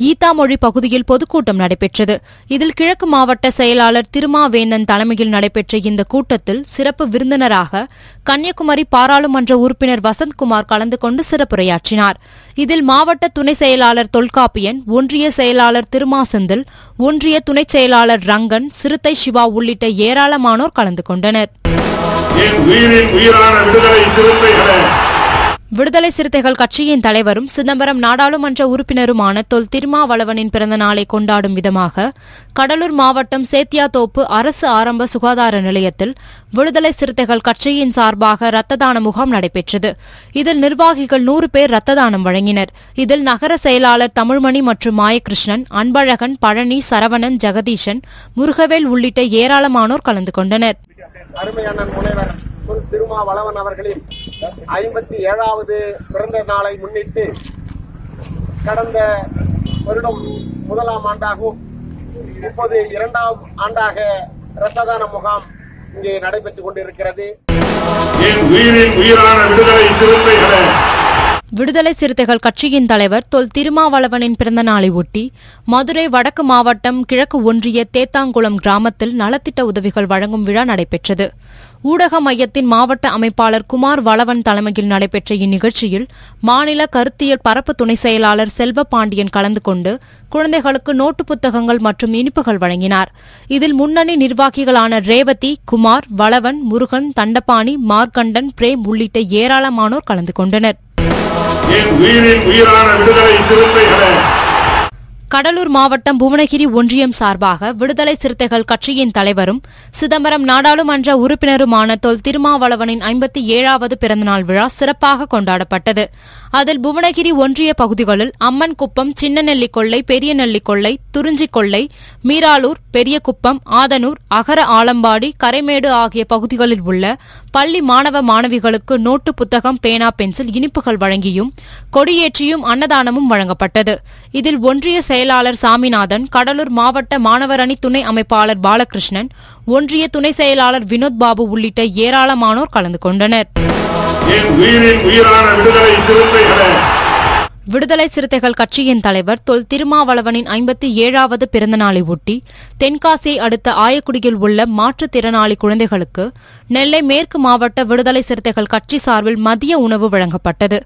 ஈத்தாமொழி பகுதியில் பொதுக்கூட்டம் நடைபெற்றது. இதில் கிழக்கு மாவட்ட செயலாளர் திருமாவேந்தன் தலைமையில் நடைபெற்ற இந்த கூட்டத்தில் சிறப்பு விருந்தினராக கன்னியாகுமரி பாராளுமன்ற உறுப்பினர் வசந்த்குமார் கலந்து கொண்டு சிறப்புரையாற்றினார். இதில் மாவட்ட துணை செயலாளர் தொல்காப்பியன் ஒன்றிய செயலாளர் திருமாசெந்தில் ஒன்றிய துணை செயலாளர் ரங்கன் சிறுத்தை சிவா உள்ளிட்ட ஏராளமானோர் கலந்து கொண்டனர். விடுதலை சிறுத்தைகள் கட்சியின் தலைவரும் சிதம்பரம் நாடாளுமன்ற உறுப்பினருமான தொல் திருமாவளவனின் பிறந்த நாளை கொண்டாடும் விதமாக கடலூர் மாவட்டம் சேத்தியாத்தோப்பு அரசு ஆரம்ப சுகாதார நிலையத்தில் விடுதலை சிறுத்தைகள் கட்சியின் சார்பாக இரத்த தான முகாம் நடைபெற்றது. இதில் நிர்வாகிகள் நூறு பேர் இரத்த தானம் வழங்கினர். இதில் நகர செயலாளர் தமிழ்மணி மற்றும் மாயகிருஷ்ணன் அன்பழகன் பழனி சரவணன் ஜெகதீஷன் முருகவேல் உள்ளிட்ட ஏராளமானோர் கலந்து கொண்டனர். அருமை திருமாவளவன் அவர்களின் ஐம்பத்தி ஏழாவது பிறந்த நாளை முன்னிட்டு கடந்த வருடம் முதலாம் ஆண்டாகவும் இப்போது இரண்டாம் ஆண்டாக ரத்ததான முகாம் இங்கே நடைபெற்றுக் கொண்டிருக்கிறது. என் உயிரின் உயிரான விடுதலை சிறுத்தைகளை விடுதலை சிறுத்தைகள் கட்சியின் தலைவர் தொல் திருமாவளவனின் பிறந்த நாளை ஒட்டி மதுரை வடக்கு மாவட்டம் கிழக்கு ஒன்றிய தேத்தாங்குளம் கிராமத்தில் நலத்திட்ட உதவிகள் வழங்கும் விழா நடைபெற்றது. ஊடக மையத்தின் மாவட்ட அமைப்பாளர் குமார் வளவன் தலைமையில் நடைபெற்ற இந்நிகழ்ச்சியில் மாநில கருத்தியல் பரப்பு துணை செயலாளர் செல்வ பாண்டியன் கலந்து கொண்டு குழந்தைகளுக்கு நோட்டு புத்தகங்கள் மற்றும் இனிப்புகள் வழங்கினார். இதில் முன்னணி நிர்வாகிகளான ரேவதி குமார் வளவன் முருகன் தண்டபாணி மார்க்கண்டன் பிரேம் உள்ளிட்ட ஏராளமானோர் கலந்து கொண்டனர். என் உயிரின் உயிரான விடுதலை சிறுத்தைகளை கடலூர் மாவட்டம் புவனகிரி ஒன்றியம் சார்பாக விடுதலை சிறுத்தைகள் கட்சியின் தலைவரும் சிதம்பரம் நாடாளுமன்ற உறுப்பினருமான தொல் திருமாவளவனின் ஐம்பத்தி ஏழாவது பிறந்தநாள் விழா சிறப்பாக கொண்டாடப்பட்டது. அதில் புவனகிரி ஒன்றிய பகுதிகளில் அம்மன் குப்பம் சின்ன நெல்லிக்கொள்ளை பெரிய நெல்லிக்கொள்ளை துறிஞ்சிக்கொள்ளை மீராலூர் பெரியகுப்பம் ஆதனூர் அகர ஆலம்பாடி கரைமேடு ஆகிய பகுதிகளில் உள்ள பள்ளி மாணவ மாணவிகளுக்கு நோட்டு புத்தகம் பேனா பென்சில் இனிப்புகள் வழங்கியும் கொடியேற்றியும் அன்னதானமும் வழங்கப்பட்டது. இதில் ஒன்றிய செயலாளர் சாமிநாதன் கடலூர் மாவட்ட மாணவர் அணி துணை அமைப்பாளர் பாலகிருஷ்ணன் ஒன்றிய துணை செயலாளர் வினோத் பாபு உள்ளிட்ட ஏராளமானோர் கலந்து கொண்டனர். விடுதலை சிறுத்தைகளே. கட்சியின் தலைவர் தொல் திருமாவளவனின் ஐம்பத்தி ஏழாவது பிறந்தநாளை ஒட்டி தென்காசியை அடுத்த ஆயக்குடியில் உள்ள மாற்றுத்திறனாளி குழந்தைகளுக்கு நெல்லை மேற்கு மாவட்ட விடுதலை சிறுத்தைகள் கட்சி சார்பில் மதிய உணவு வழங்கப்பட்டது.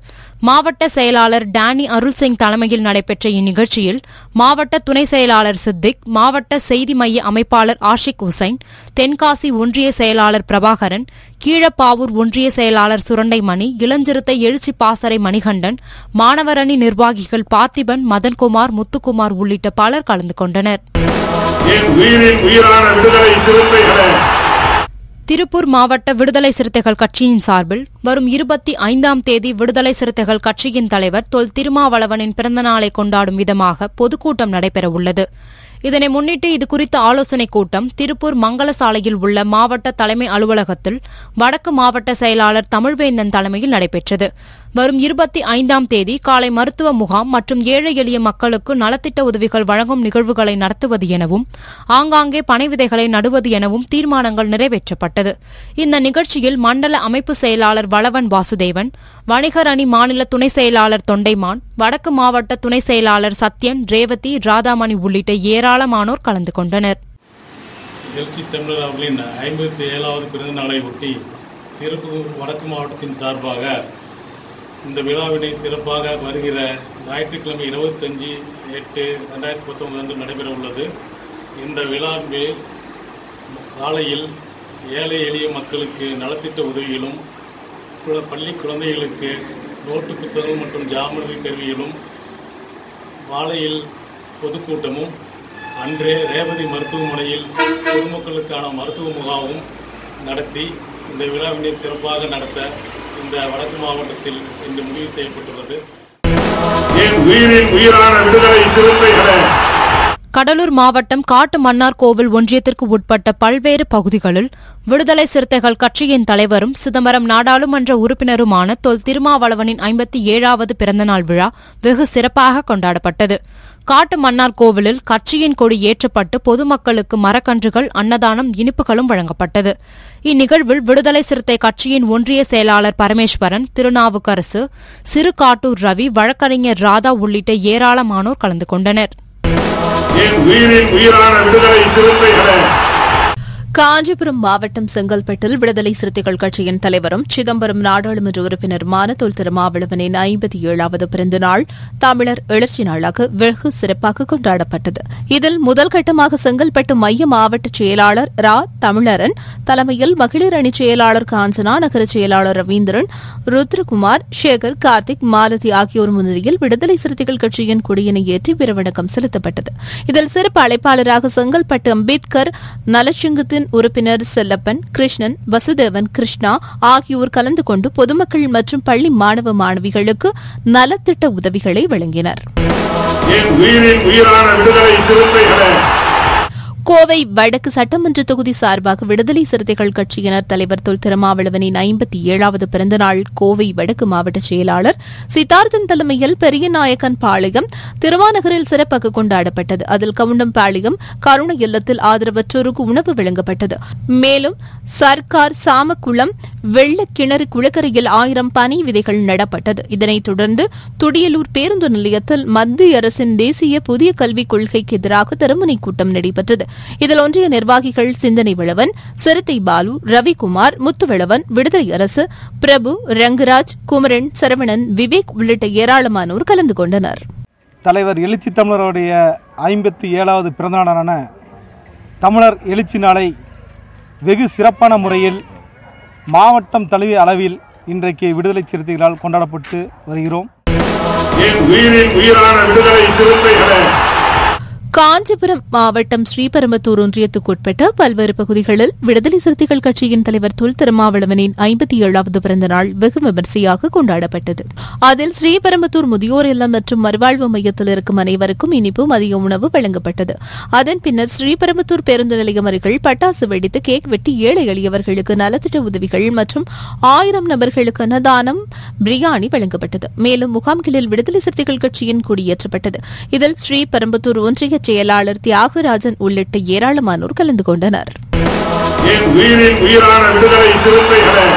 மாவட்ட செயலாளர் டேனி அருள்சிங் தலைமையில் நடைபெற்ற இந்நிகழ்ச்சியில் மாவட்ட துணை செயலாளர் சித்திக் மாவட்ட செய்தி மைய அமைப்பாளர் ஆஷிக் ஹுசைன் தென்காசி ஒன்றிய செயலாளர் பிரபாகரன் கீழப்பாவூர் ஒன்றிய செயலாளர் சுரண்டைமணி இளஞ்சிறுத்தை எழுச்சி பாசறை மணிகண்டன் மாணவரணி நிர்வாகிகள் பார்த்திபன் மதன்குமார் முத்துக்குமார் உள்ளிட்ட பலர் கலந்து கொண்டனர் என் உயிரின் உயிரான விடுதலை சிறுத்தைகளே திருப்பூர் மாவட்ட விடுதலை சிறுத்தைகள் கட்சியின் சார்பில் வரும் இருபத்தி ஐந்தாம் தேதி விடுதலை சிறுத்தைகள் கட்சியின் தலைவர் தொல் திருமாவளவனின் பிறந்தநாளை கொண்டாடும் விதமாக பொதுக்கூட்டம் நடைபெறவுள்ளது. இதனை முன்னிட்டு இதுகுறித்த ஆலோசனைக் கூட்டம் திருப்பூர் மங்கள சாலையில் உள்ள மாவட்ட தலைமை அலுவலகத்தில் வடக்கு மாவட்ட செயலாளர் தமிழ்வேந்தன் தலைமையில் நடைபெற்றது. வரும் இருபத்தி ஐந்தாம் தேதி காலை மருத்துவ முகாம் மற்றும் ஏழை எளிய மக்களுக்கு நலத்திட்ட உதவிகள் வழங்கும் நிகழ்வுகளை நடத்துவது எனவும் ஆங்காங்கே பனை விதைகளை நடுவது எனவும் தீர்மானங்கள் நிறைவேற்றப்பட்டது. இந்த நிகழ்ச்சியில் மண்டல அமைப்பு செயலாளர் வளவன் வாசுதேவன் வணிகர் அணி மாநில துணை செயலாளர் தொண்டைமான் வடக்கு மாவட்ட துணை செயலாளர் சத்யன் ரேவதி ராதாமணி உள்ளிட்ட ஏராளமானோர் கலந்து கொண்டனர். எழுச்சி தமிழர் அவர்களின் ஐம்பத்தி ஏழாவது பிறந்த நாளை ஒட்டி திருப்பூர் வடக்கு மாவட்டத்தின் சார்பாக இந்த விழாவினை சிறப்பாக வருகிற ஞாயிற்றுக்கிழமை இருபத்தஞ்சி எட்டு ரெண்டாயிரத்தி பத்தொன்பது அன்று நடைபெற உள்ளது. இந்த விழாவில் காலையில் ஏழை எளிய மக்களுக்கு நலத்திட்ட உதவிகளும் பள்ளி குழந்தைகளுக்கு நோட்டு புத்தகம் மற்றும் ஜாமரி கருவிகளும் மாலையில் பொதுக்கூட்டமும் அன்றே ரேவதி மருத்துவமனையில் பொதுமக்களுக்கான மருத்துவ முகாமும் நடத்தி இந்த விழாவினை சிறப்பாக நடத்த இந்த வடக்கு மாவட்டத்தில் இன்று முடிவு செய்யப்பட்டுள்ளது. என் உயிரின் உயிரான விடுதலை சிறுத்தைகளே கடலூர் மாவட்டம் காட்டு மன்னார் கோவில் ஒன்றியத்திற்கு உட்பட்ட பல்வேறு பகுதிகளில் விடுதலை சிறுத்தைகள் கட்சியின் தலைவரும் சிதம்பரம் நாடாளுமன்ற உறுப்பினருமான தொல் திருமாவளவனின் ஐம்பத்தி ஏழாவது பிறந்தநாள் விழா வெகு சிறப்பாக கொண்டாடப்பட்டது. காட்டு மன்னார் கோவிலில் கட்சியின் கொடி ஏற்றப்பட்டு பொதுமக்களுக்கு மரக்கன்றுகள் அன்னதானம் இனிப்புகளும் வழங்கப்பட்டது. இந்நிகழ்வில் விடுதலை சிறுத்தை கட்சியின் ஒன்றிய செயலாளர் பரமேஸ்வரன் திருநாவுக்கரசு சிறுகாட்டூர் ரவி வழக்கறிஞர் ராதா உள்ளிட்ட ஏராளமானோர் கலந்து கொண்டனர் என் உயிரின் உயிரான விடுதலை சிறுத்தைகளே காஞ்சிபுரம் மாவட்டம் செங்கல்பட்டில் விடுதலை சிறுத்தைகள் கட்சியின் தலைவரும் சிதம்பரம் நாடாளுமன்ற உறுப்பினருமான தொல் திருமாவளவனின் ஐம்பத்தி ஏழாவது பிறந்த நாள் தமிழர் எழுச்சி நாளாக வெகு சிறப்பாக கொண்டாடப்பட்டது. இதில் முதல் கட்டமாக செங்கல்பட்டு மைய மாவட்ட செயலாளர் ரா. தமிழரன் தலைமையில் மகளிர் அணி செயலாளர் காஞ்சனா நகர செயலாளர் ரவீந்திரன் ருத்ரகுமார் சேகர் கார்த்திக் மாலதி ஆகியோர் முன்னிலையில் விடுதலை சிறுத்தைகள் கட்சியின் கொடியினை ஏற்றி பிரவணக்கம் செலுத்தப்பட்டது. இதில் சிறப்பு அழைப்பாளராக செங்கல்பட்டு அம்பேத்கர் நலச்சங்கத்தின் உறுப்பினர் செல்லப்பன் கிருஷ்ணன் வசுதேவன் கிருஷ்ணா ஆகியோர் கலந்து கொண்டு பொதுமக்கள் மற்றும் பள்ளி மாணவ மாணவிகளுக்கு நலத்திட்ட உதவிகளை வழங்கினர். கோவை வடக்கு சட்டமன்ற தொகுதி சார்பாக விடுதலை சிறுத்தைகள் கட்சியினர் தலைவர் தொல் திருமாவளவனின் ஐம்பத்தி ஏழாவது பிறந்தநாள் கோவை வடக்கு மாவட்ட செயலாளர் சித்தார்த்தன் தலைமையில் பெரியநாயக்கன் பாளையம் திருவாநகரில் சிறப்பாக கொண்டாடப்பட்டது. அதில் கவுண்டம்பாளையம் கருண இல்லத்தில் ஆதரவற்றோருக்கு உணவு வழங்கப்பட்டது. மேலும் சர்க்கார் சாமக்குளம் வெள்ள கிணறு குளக்கரையில் ஆயிரம் பனை விதைகள் நடப்பட்டது. இதனைத் தொடர்ந்து துடியலூர் பேருந்து நிலையத்தில் மத்திய அரசின் தேசிய புதிய கல்விக் கொள்கைக்கு எதிராக தருமனை கூட்டம் நடைபெற்றது. இதில் ஒன்றிய நிர்வாகிகள் சிந்தனை வளவன் சிறுத்தை பாலு ரவிக்குமார் முத்துவளவன் விடுதலை அரசு பிரபு ரங்கராஜ் குமரன் சரவணன் விவேக் உள்ளிட்ட ஏராளமானோர் கலந்து கொண்டனர். தலைவர் எழுச்சி தமிழருடைய ஐம்பத்தி ஏழாவது பிறந்தநாளான தமிழர் எழுச்சி நாளை வெகு சிறப்பான முறையில் மாவட்டம் தழுவிய அளவில் இன்றைக்கு விடுதலை சிறுத்தைகளால் கொண்டாடப்பட்டு வருகிறோம். என் உயிரின் உயிரான விடுதலை சிறுத்தைகளே காஞ்சிபுரம் மாவட்டம் ஸ்ரீபெரும்புத்தூர் ஒன்றியத்துக்குட்பட்ட பல்வேறு பகுதிகளில் விடுதலை சிறுத்தைகள் கட்சியின் தலைவர் தொல் திருமாவளவனின் ஐம்பத்தி ஏழாவது பிறந்த நாள் வெகு விமரிசையாக கொண்டாடப்பட்டது. அதில் ஸ்ரீபெரும்புத்தூர் முதியோர் இல்லம் மற்றும் மறுவாழ்வு மையத்தில் இருக்கும் அனைவருக்கும் இனிப்பு மதிய உணவு வழங்கப்பட்டது. அதன் பின்னர் ஸ்ரீபெரும்புத்தூர் பேருந்து நிலையம் அருகில் பட்டாசு வெடித்து கேக் வெட்டி ஏழை எளியவர்களுக்கு நலத்திட்ட உதவிகள் மற்றும் ஆயிரம் நபர்களுக்கு அன்னதானம் பிரியாணி வழங்கப்பட்டது. மேலும் முகாம்களில் விடுதலை சிறுத்தைகள் கட்சியின் கொடியேற்றப்பட்டது. இதில் ஸ்ரீபெரும்புத்தூர் ஒன்றிய செயலாளர் தியாகராஜன் உள்ளிட்ட ஏராளமானோர் கலந்து கொண்டனர் என் உயிரின் உயிரான விடுதலை சிறுத்தைகளே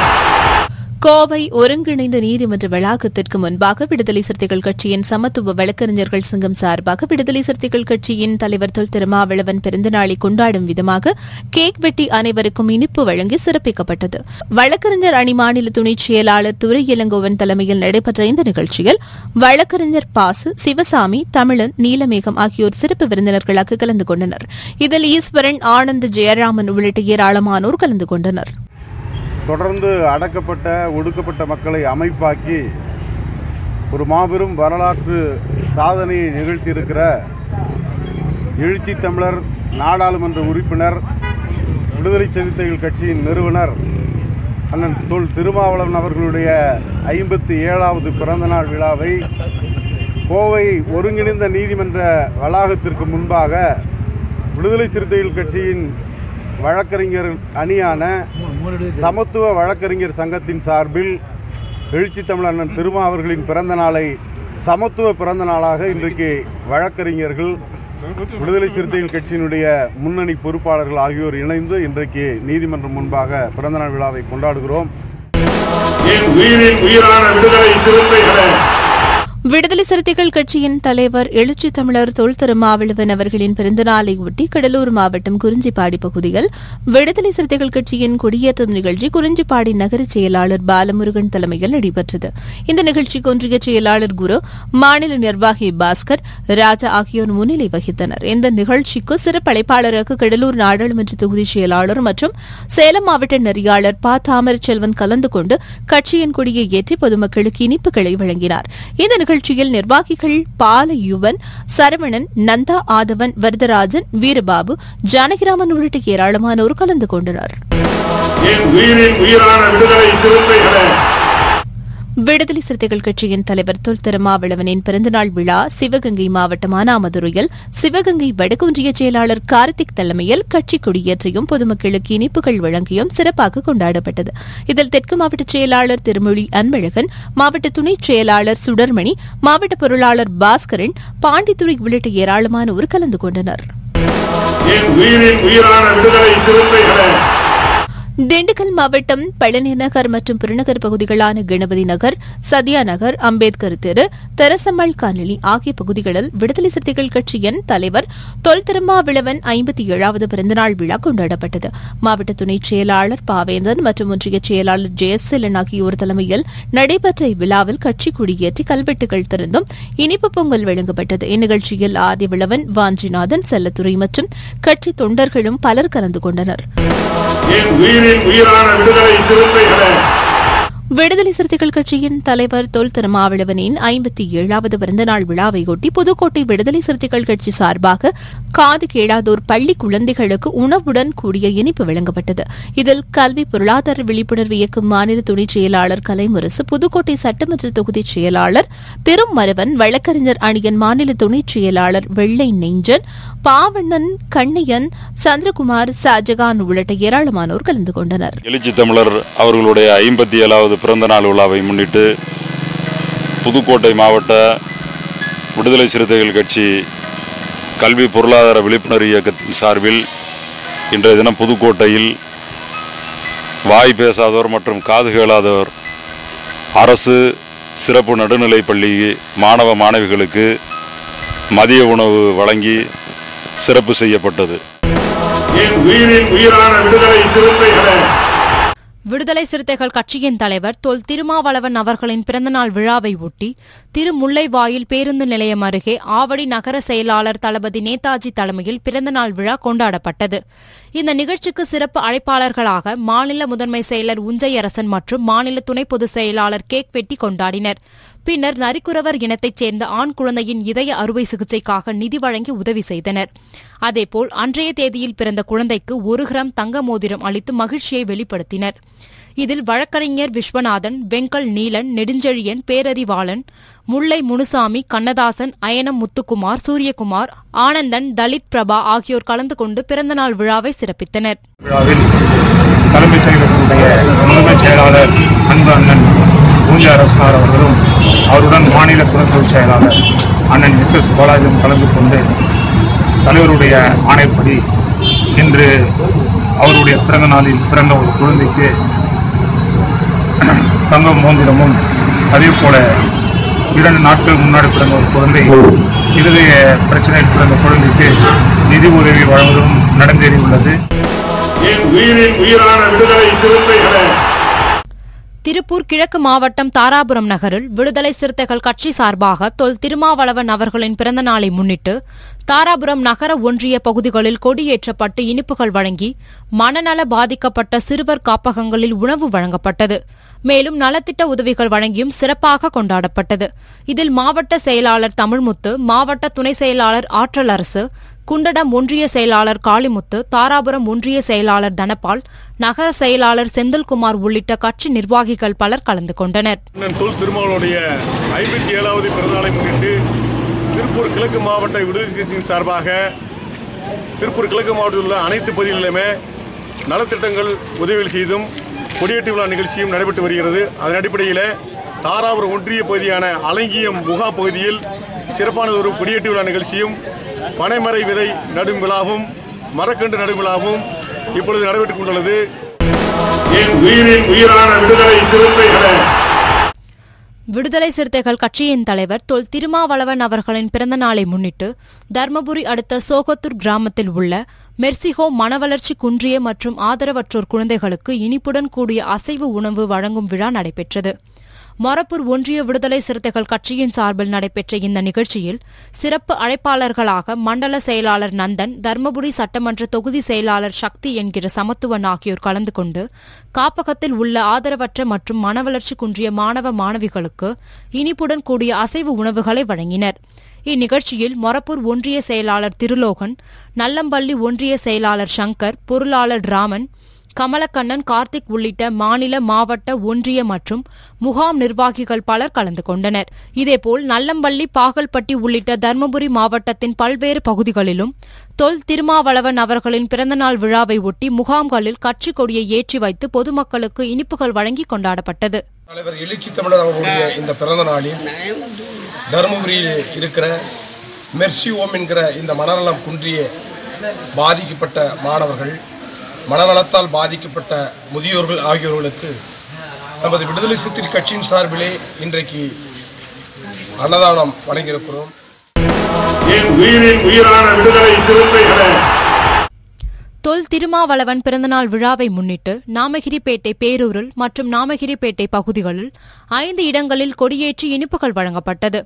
கோவை ஒருங்கிணைந்த நீதிமன்ற வளாகத்திற்கு முன்பாக விடுதலை சிறுத்தைகள் கட்சியின் சமத்துவ வழக்கறிஞர்கள் சங்கம் சார்பாக விடுதலை சிறுத்தைகள் கட்சியின் தலைவர் தொல் திருமாவளவன் பிறந்தநாளை கொண்டாடும் விதமாக கேக் வெட்டி அனைவருக்கும் இனிப்பு வழங்கி சிறப்பிக்கப்பட்டது. வழக்கறிஞர் அணி மாநில துணைச் செயலாளர் துரை இளங்கோவன் தலைமையில் நடைபெற்ற இந்த நிகழ்ச்சியில் வழக்கறிஞர் பாசு சிவசாமி தமிழன் நீலமேகம் ஆகியோர் சிறப்பு விருந்தினர்களாக கலந்து கொண்டனர். இதில் ஈஸ்வரன் ஆனந்த் ஜெயராமன் உள்ளிட்ட ஏராளமானோர் கலந்து கொண்டனர். தொடர்ந்து அடக்கப்பட்ட ஒடுக்கப்பட்ட மக்களை அமைப்பாக்கி ஒரு மாபெரும் வரலாற்று சாதனையை நிகழ்த்தியிருக்கிற எழுச்சி தமிழர் நாடாளுமன்ற உறுப்பினர் விடுதலை சிறுத்தைகள் கட்சியின் நிறுவனர் அண்ணன் தொல் திருமாவளவன் அவர்களுடைய ஐம்பத்தி ஏழாவது பிறந்தநாள் விழாவை கோவை ஒருங்கிணைந்த நீதிமன்ற வளாகத்திற்கு முன்பாக விடுதலை சிறுத்தைகள் கட்சியின் வழக்கறிஞர் அணியான சமத்துவ வழக்கறிஞர் சங்கத்தின் சார்பில் எழுச்சி தமிழண்ணன் திருமா அவர்களின் பிறந்த நாளை சமத்துவ பிறந்த நாளாக இன்றைக்கு வழக்கறிஞர்கள் விடுதலை சிறுத்தைகள் கட்சியினுடைய முன்னணி பொறுப்பாளர்கள் ஆகியோர் இணைந்து இன்றைக்கு நீதிமன்றம் முன்பாக பிறந்தநாள் விழாவை கொண்டாடுகிறோம். உயிரின் உயிரான விடுதலை சிறுத்தைகளை விடுதலை சிறுத்தைகள் கட்சியின் தலைவர் எழுச்சி தமிழர் தொல் திருமாவளவன் அவர்களின் பிறந்தநாளை ஒட்டி கடலூர் மாவட்டம் குறிஞ்சிப்பாடி பகுதியில் விடுதலை சிறுத்தைகள் கட்சியின் கொடியேற்றம் நிகழ்ச்சி குறிஞ்சிப்பாடி நகர செயலாளர் பாலமுருகன் தலைமையில் நடைபெற்றது. இந்த நிகழ்ச்சிக்கு ஒன்றிய செயலாளர் குரு மாநில நிர்வாகி பாஸ்கர் ராஜா ஆகியோர் முன்னிலை வகித்தனர். இந்த நிகழ்ச்சிக்கு சிறப்பு அழைப்பாளராக கடலூர் நாடாளுமன்ற தொகுதி செயலாளர் மற்றும் சேலம் மாவட்ட நெறியாளர் ப. தாமரச்செல்வன் கலந்து கொண்டு கட்சியின் கொடியை ஏற்றி பொதுமக்களுக்கு இனிப்புகளை வழங்கினார். இந்த நிகழ்ச்சியில் நிர்வாகிகள் பாலயுவன் சரவணன் நந்தா ஆதவன் வரதராஜன் வீரபாபு ஜானகிராமன் உள்ளிட்ட ஏராளமானோர் கலந்து கொண்டனர். விடுதலை சிறுத்தைகள் கட்சியின் தலைவர் தொல் திருமாவளவனின் பிறந்தநாள் விழா சிவகங்கை மாவட்டம் அனாமதுரையில் சிவகங்கை வடக்கு செயலாளர் கார்த்திக் தலைமையில் கட்சி கொடியேற்றியும் பொதுமக்களுக்கு இனிப்புகள் வழங்கியும் சிறப்பாக கொண்டாடப்பட்டது. இதில் தெற்கு மாவட்ட செயலாளர் திருமொழி அன்பழகன் மாவட்ட துணைச் செயலாளர் சுடர்மணி மாவட்ட பொருளாளர் பாஸ்கரன் பாண்டித்துறை உள்ளிட்ட ஏராளமானோர் கலந்து கொண்டனர். திண்டுக்கல் மாவட்டம் பழனி நகர் மற்றும் புறநகர் பகுதிகளான கணபதி நகர் சத்யா நகர் அம்பேத்கர் தெரு தெரசம்மாள் காலனி ஆகிய பகுதிகளில் விடுதலை சிறுத்தைகள் கட்சியின் தலைவர் தொல் திருமாவிளவன் ஐம்பத்தி ஏழாவது பிறந்தநாள் விழா கொண்டாடப்பட்டது. மாவட்ட துணைச் செயலாளர் பாவேந்தன் மற்றும் ஒன்றிய செயலாளர் ஜெயசீலன் ஆகியோர் தலைமையில் நடைபெற்ற இவ்விழாவில் கட்சி கொடியேற்றி கல்வெட்டுகள் திறந்தும் இனிப்பு பொங்கல் வழங்கப்பட்டது. இந்நிகழ்ச்சியில் ஆதிவிளவன் வாஞ்சிநாதன் செல்லத்துறை மற்றும் கட்சி தொண்டர்களும் பலர் கலந்து கொண்டனர். என் உயிரான விடுதலை சிறுத்தைகளை விடுதலை சிறுத்தைகள் கட்சியின் தலைவர் தொல் திருமாவளவனின் ஐம்பத்தி ஏழாவது பிறந்தநாள் விழாவையொட்டி புதுக்கோட்டை விடுதலை சிறுத்தைகள் கட்சி சார்பாக காது கேளாதோர் பள்ளி குழந்தைகளுக்கு உணவுடன் கூடிய இனிப்பு வழங்கப்பட்டது. இதில் கல்வி பொருளாதார விழிப்புணர்வு இயக்கம் மாநில துணைச் செயலாளர் கலைமுரசு புதுக்கோட்டை சட்டமன்ற தொகுதி செயலாளர் திருமருவன் வழக்கறிஞர் அணியின் மாநில துணைச் செயலாளர் வெள்ளை நெஞ்சன் பாவண்ணன் கண்ணையன் சந்திரகுமார் ஷாஜகான் உள்ளிட்ட ஏராளமானோர் கலந்து கொண்டனர். எழுச்சி தமிழர் அவர்களுடைய ஐம்பத்தி ஏழாவது பிறந்த நாள் விழாவை முன்னிட்டு புதுக்கோட்டை மாவட்ட விடுதலை சிறுத்தைகள் கட்சி கல்வி பொருளாதார விழிப்புணர்வு இயக்கத்தின் சார்பில் இன்றைய தினம் புதுக்கோட்டையில் வாய் பேசாதோர் மற்றும் காது கேளாதோர் அரசு சிறப்பு நடுநிலைப் பள்ளி மாணவ மாணவிகளுக்கு மதிய உணவு வழங்கி சிறப்பு செய்யப்பட்டது. என் உயிரின் உயிரான விடுதலை சிறுத்தைகளை விடுதலை சிறுத்தைகள் கட்சியின் தலைவர் தொல் திருமாவளவன் அவர்களின் பிறந்தநாள் விழாவை ஒட்டி திருமுல்லைவாயில் பேருந்து நிலையம் அருகே ஆவடி நகர செயலாளர் தளபதி நேதாஜி தலைமையில் பிறந்தநாள் விழா கொண்டாடப்பட்டது. இந்த நிகழ்ச்சிக்கு சிறப்பு அழைப்பாளர்களாக மாநில முதன்மை செயலர் உஞ்சையரசன் மற்றும் மாநில துணை பொதுச் செயலாளர் கேக் வெட்டி கொண்டாடினர். பின்னர் நரிக்குறவர் இனத்தைச் சேர்ந்த ஆண் குழந்தையின் இதய அறுவை சிகிச்சைக்காக நிதி வழங்கி உதவி செய்தனர். அதேபோல் அன்றைய தேதியில் பிறந்த குழந்தைக்கு ஒரு கிராம் தங்க மோதிரம் அளித்து மகிழ்ச்சியை வெளிப்படுத்தினர். இதில் வழக்கறிஞர் விஸ்வநாதன் வெங்கல் நீலன் நெடுஞ்செழியன் பேரறிவாளன் முல்லை முனுசாமி கண்ணதாசன் அயனம் முத்துக்குமார் சூரியகுமார் ஆனந்தன் தலித் பிரபா ஆகியோர் கலந்து கொண்டு பிறந்தநாள் விழாவை சிறப்பித்தனர். தலைமைச் செயலாளர் அன்பு அண்ணன் பூஞ்சா அரசனார் அவர்களும் அவருடன் மாநில துணைத் செயலாளர் அண்ணன் எஸ் எஸ் பாலாஜியும் கலந்து கொண்டு தலைவருடைய ஆணைப்படி இன்று அவருடைய பிறந்த நாளில் பிறந்த ஒரு குழந்தைக்கு தங்க மோந்திரமும் அதே போல இரண்டு நாட்கள் முன்னாடி பிறந்த ஒரு குழந்தை இருதய பிரச்சனையில் பிறந்த குழந்தைக்கு நிதி உதவி வழங்குவதும் நடந்தேறியுள்ளது என் உயிரின் உயிரான விடுதலை சிறுத்தைகளே திருப்பூர் கிழக்கு மாவட்டம் தாராபுரம் நகரில் விடுதலை சிறுத்தைகள் கட்சி சார்பாக தொல் திருமாவளவன் அவர்களின் பிறந்த நாளை முன்னிட்டு தாராபுரம் நகர ஒன்றிய பகுதிகளில் கொடியேற்றப்பட்டு இனிப்புகள் வழங்கி மனநல பாதிக்கப்பட்ட சிறுவர் காப்பகங்களில் உணவு வழங்கப்பட்டது. மேலும் நலத்திட்ட உதவிகள் வழங்கியும் சிறப்பாக கொண்டாடப்பட்டது. இதில் மாவட்ட செயலாளர் தமிழ்முத்து மாவட்ட துணை செயலாளர் ஆற்றல் அரசு குண்டடம் ஒன்றிய செயலாளர் காளிமுத்து தாராபுரம் ஒன்றிய செயலாளர் தனபால் நகர செயலாளர் செந்தில்குமார் உள்ளிட்ட கட்சி நிர்வாகிகள் பலர் கலந்து கொண்டனர். திருமாவளுடைய ஐம்பத்தி ஏழாவது பிறந்தநாளை முன்னிட்டு திருப்பூர் கிழக்கு மாவட்ட விடுதலை கட்சியின் சார்பாக திருப்பூர் கிழக்கு மாவட்டத்தில் உள்ள அனைத்து பகுதிகளிலுமே நலத்திட்டங்கள் உதவிகள் செய்தும் கொடியேற்று விழா நிகழ்ச்சியும் நடைபெற்று வருகிறது. அதன் அடிப்படையில் தாராபுரம் ஒன்றிய பகுதியான அலங்கியம் முகா பகுதியில் சிறப்பான ஒரு கொடியேற்று விழா நிகழ்ச்சியும் பனைமரை விதை நடும் விழாவும் மரக்கன்று நடும் விழாவும் இப்பொழுது நடைபெற்றுக் கொண்டுள்ளது. என் உயிரின் உயிரான விடுதலை சிறுத்தைகளே விடுதலை சிறுத்தைகள் கட்சியின் தலைவர் தொல் திருமாவளவன் அவர்களின் பிறந்த நாளை முன்னிட்டு தர்மபுரி அடுத்த சோகத்தூர் கிராமத்தில் உள்ள மெர்சிஹோ மனவளர்ச்சி குன்றிய மற்றும் ஆதரவற்றோர் குழந்தைகளுக்கு இனிப்புடன் கூடிய அசைவு உணவு வழங்கும் விழா நடைபெற்றது. மொரப்பூர் ஒன்றிய விடுதலை சிறுத்தைகள் கட்சியின் சார்பில் நடைபெற்ற இந்த நிகழ்ச்சியில் சிறப்பு அழைப்பாளர்களாக மண்டல செயலாளர் நந்தன் தர்மபுரி சட்டமன்ற தொகுதி செயலாளர் சக்தி என்கிற சமத்துவன் ஆகியோர் கலந்து கொண்டு காப்பகத்தில் உள்ள ஆதரவற்ற மற்றும் மனவளர்ச்சி குன்றிய மாணவ மாணவிகளுக்கு இனிப்புடன் கூடிய அசைவு உணவுகளை வழங்கினர். இந்நிகழ்ச்சியில் மொரப்பூர் ஒன்றிய செயலாளர் திருலோகன் நல்லம்பள்ளி ஒன்றிய செயலாளர் சங்கர் பொருளாளர் ராமன் கமலக்கண்ணன் கார்த்திக் உள்ளிட்ட மாநில மாவட்ட ஒன்றிய மற்றும் முகாம் நிர்வாகிகள் பலர் கலந்து கொண்டனர். இதேபோல் நல்லம்பள்ளி பாகல்பட்டி உள்ளிட்ட தருமபுரி மாவட்டத்தின் பல்வேறு பகுதிகளிலும் தொல் திருமாவளவன் அவர்களின் பிறந்தநாள் விழாவை ஒட்டி முகாம்களில் கட்சி கொடியை ஏற்றி வைத்து பொதுமக்களுக்கு இனிப்புகள் வழங்கி கொண்டாடப்பட்டது. தலைவர் எழுச்சி தமிழர் அவர்களுடைய இந்த பிறந்த நாளில் தருமபுரியில் இருக்கிற மெர்சி ஓம் என்கிற இந்த மனநலம் குன்றிய பாதிக்கப்பட்ட மாணவர்கள் மனநலத்தால் பாதிக்கப்பட்ட முதியோர்கள் ஆகியோர்களுக்கு நமது விடுதலை சிறுத்தை கட்சியின் சார்பிலே இன்றைக்கு அன்னதானம் வழங்கியிருக்கிறோம். தொல் திருமாவளவன் பிறந்தநாள் விழாவை முன்னிட்டு நாமகிரிப்பேட்டை பேரூரில் மற்றும் நாமகிரிப்பேட்டை பகுதிகளில் ஐந்து இடங்களில் கொடியேற்றி இனிப்புகள் வழங்கப்பட்டது.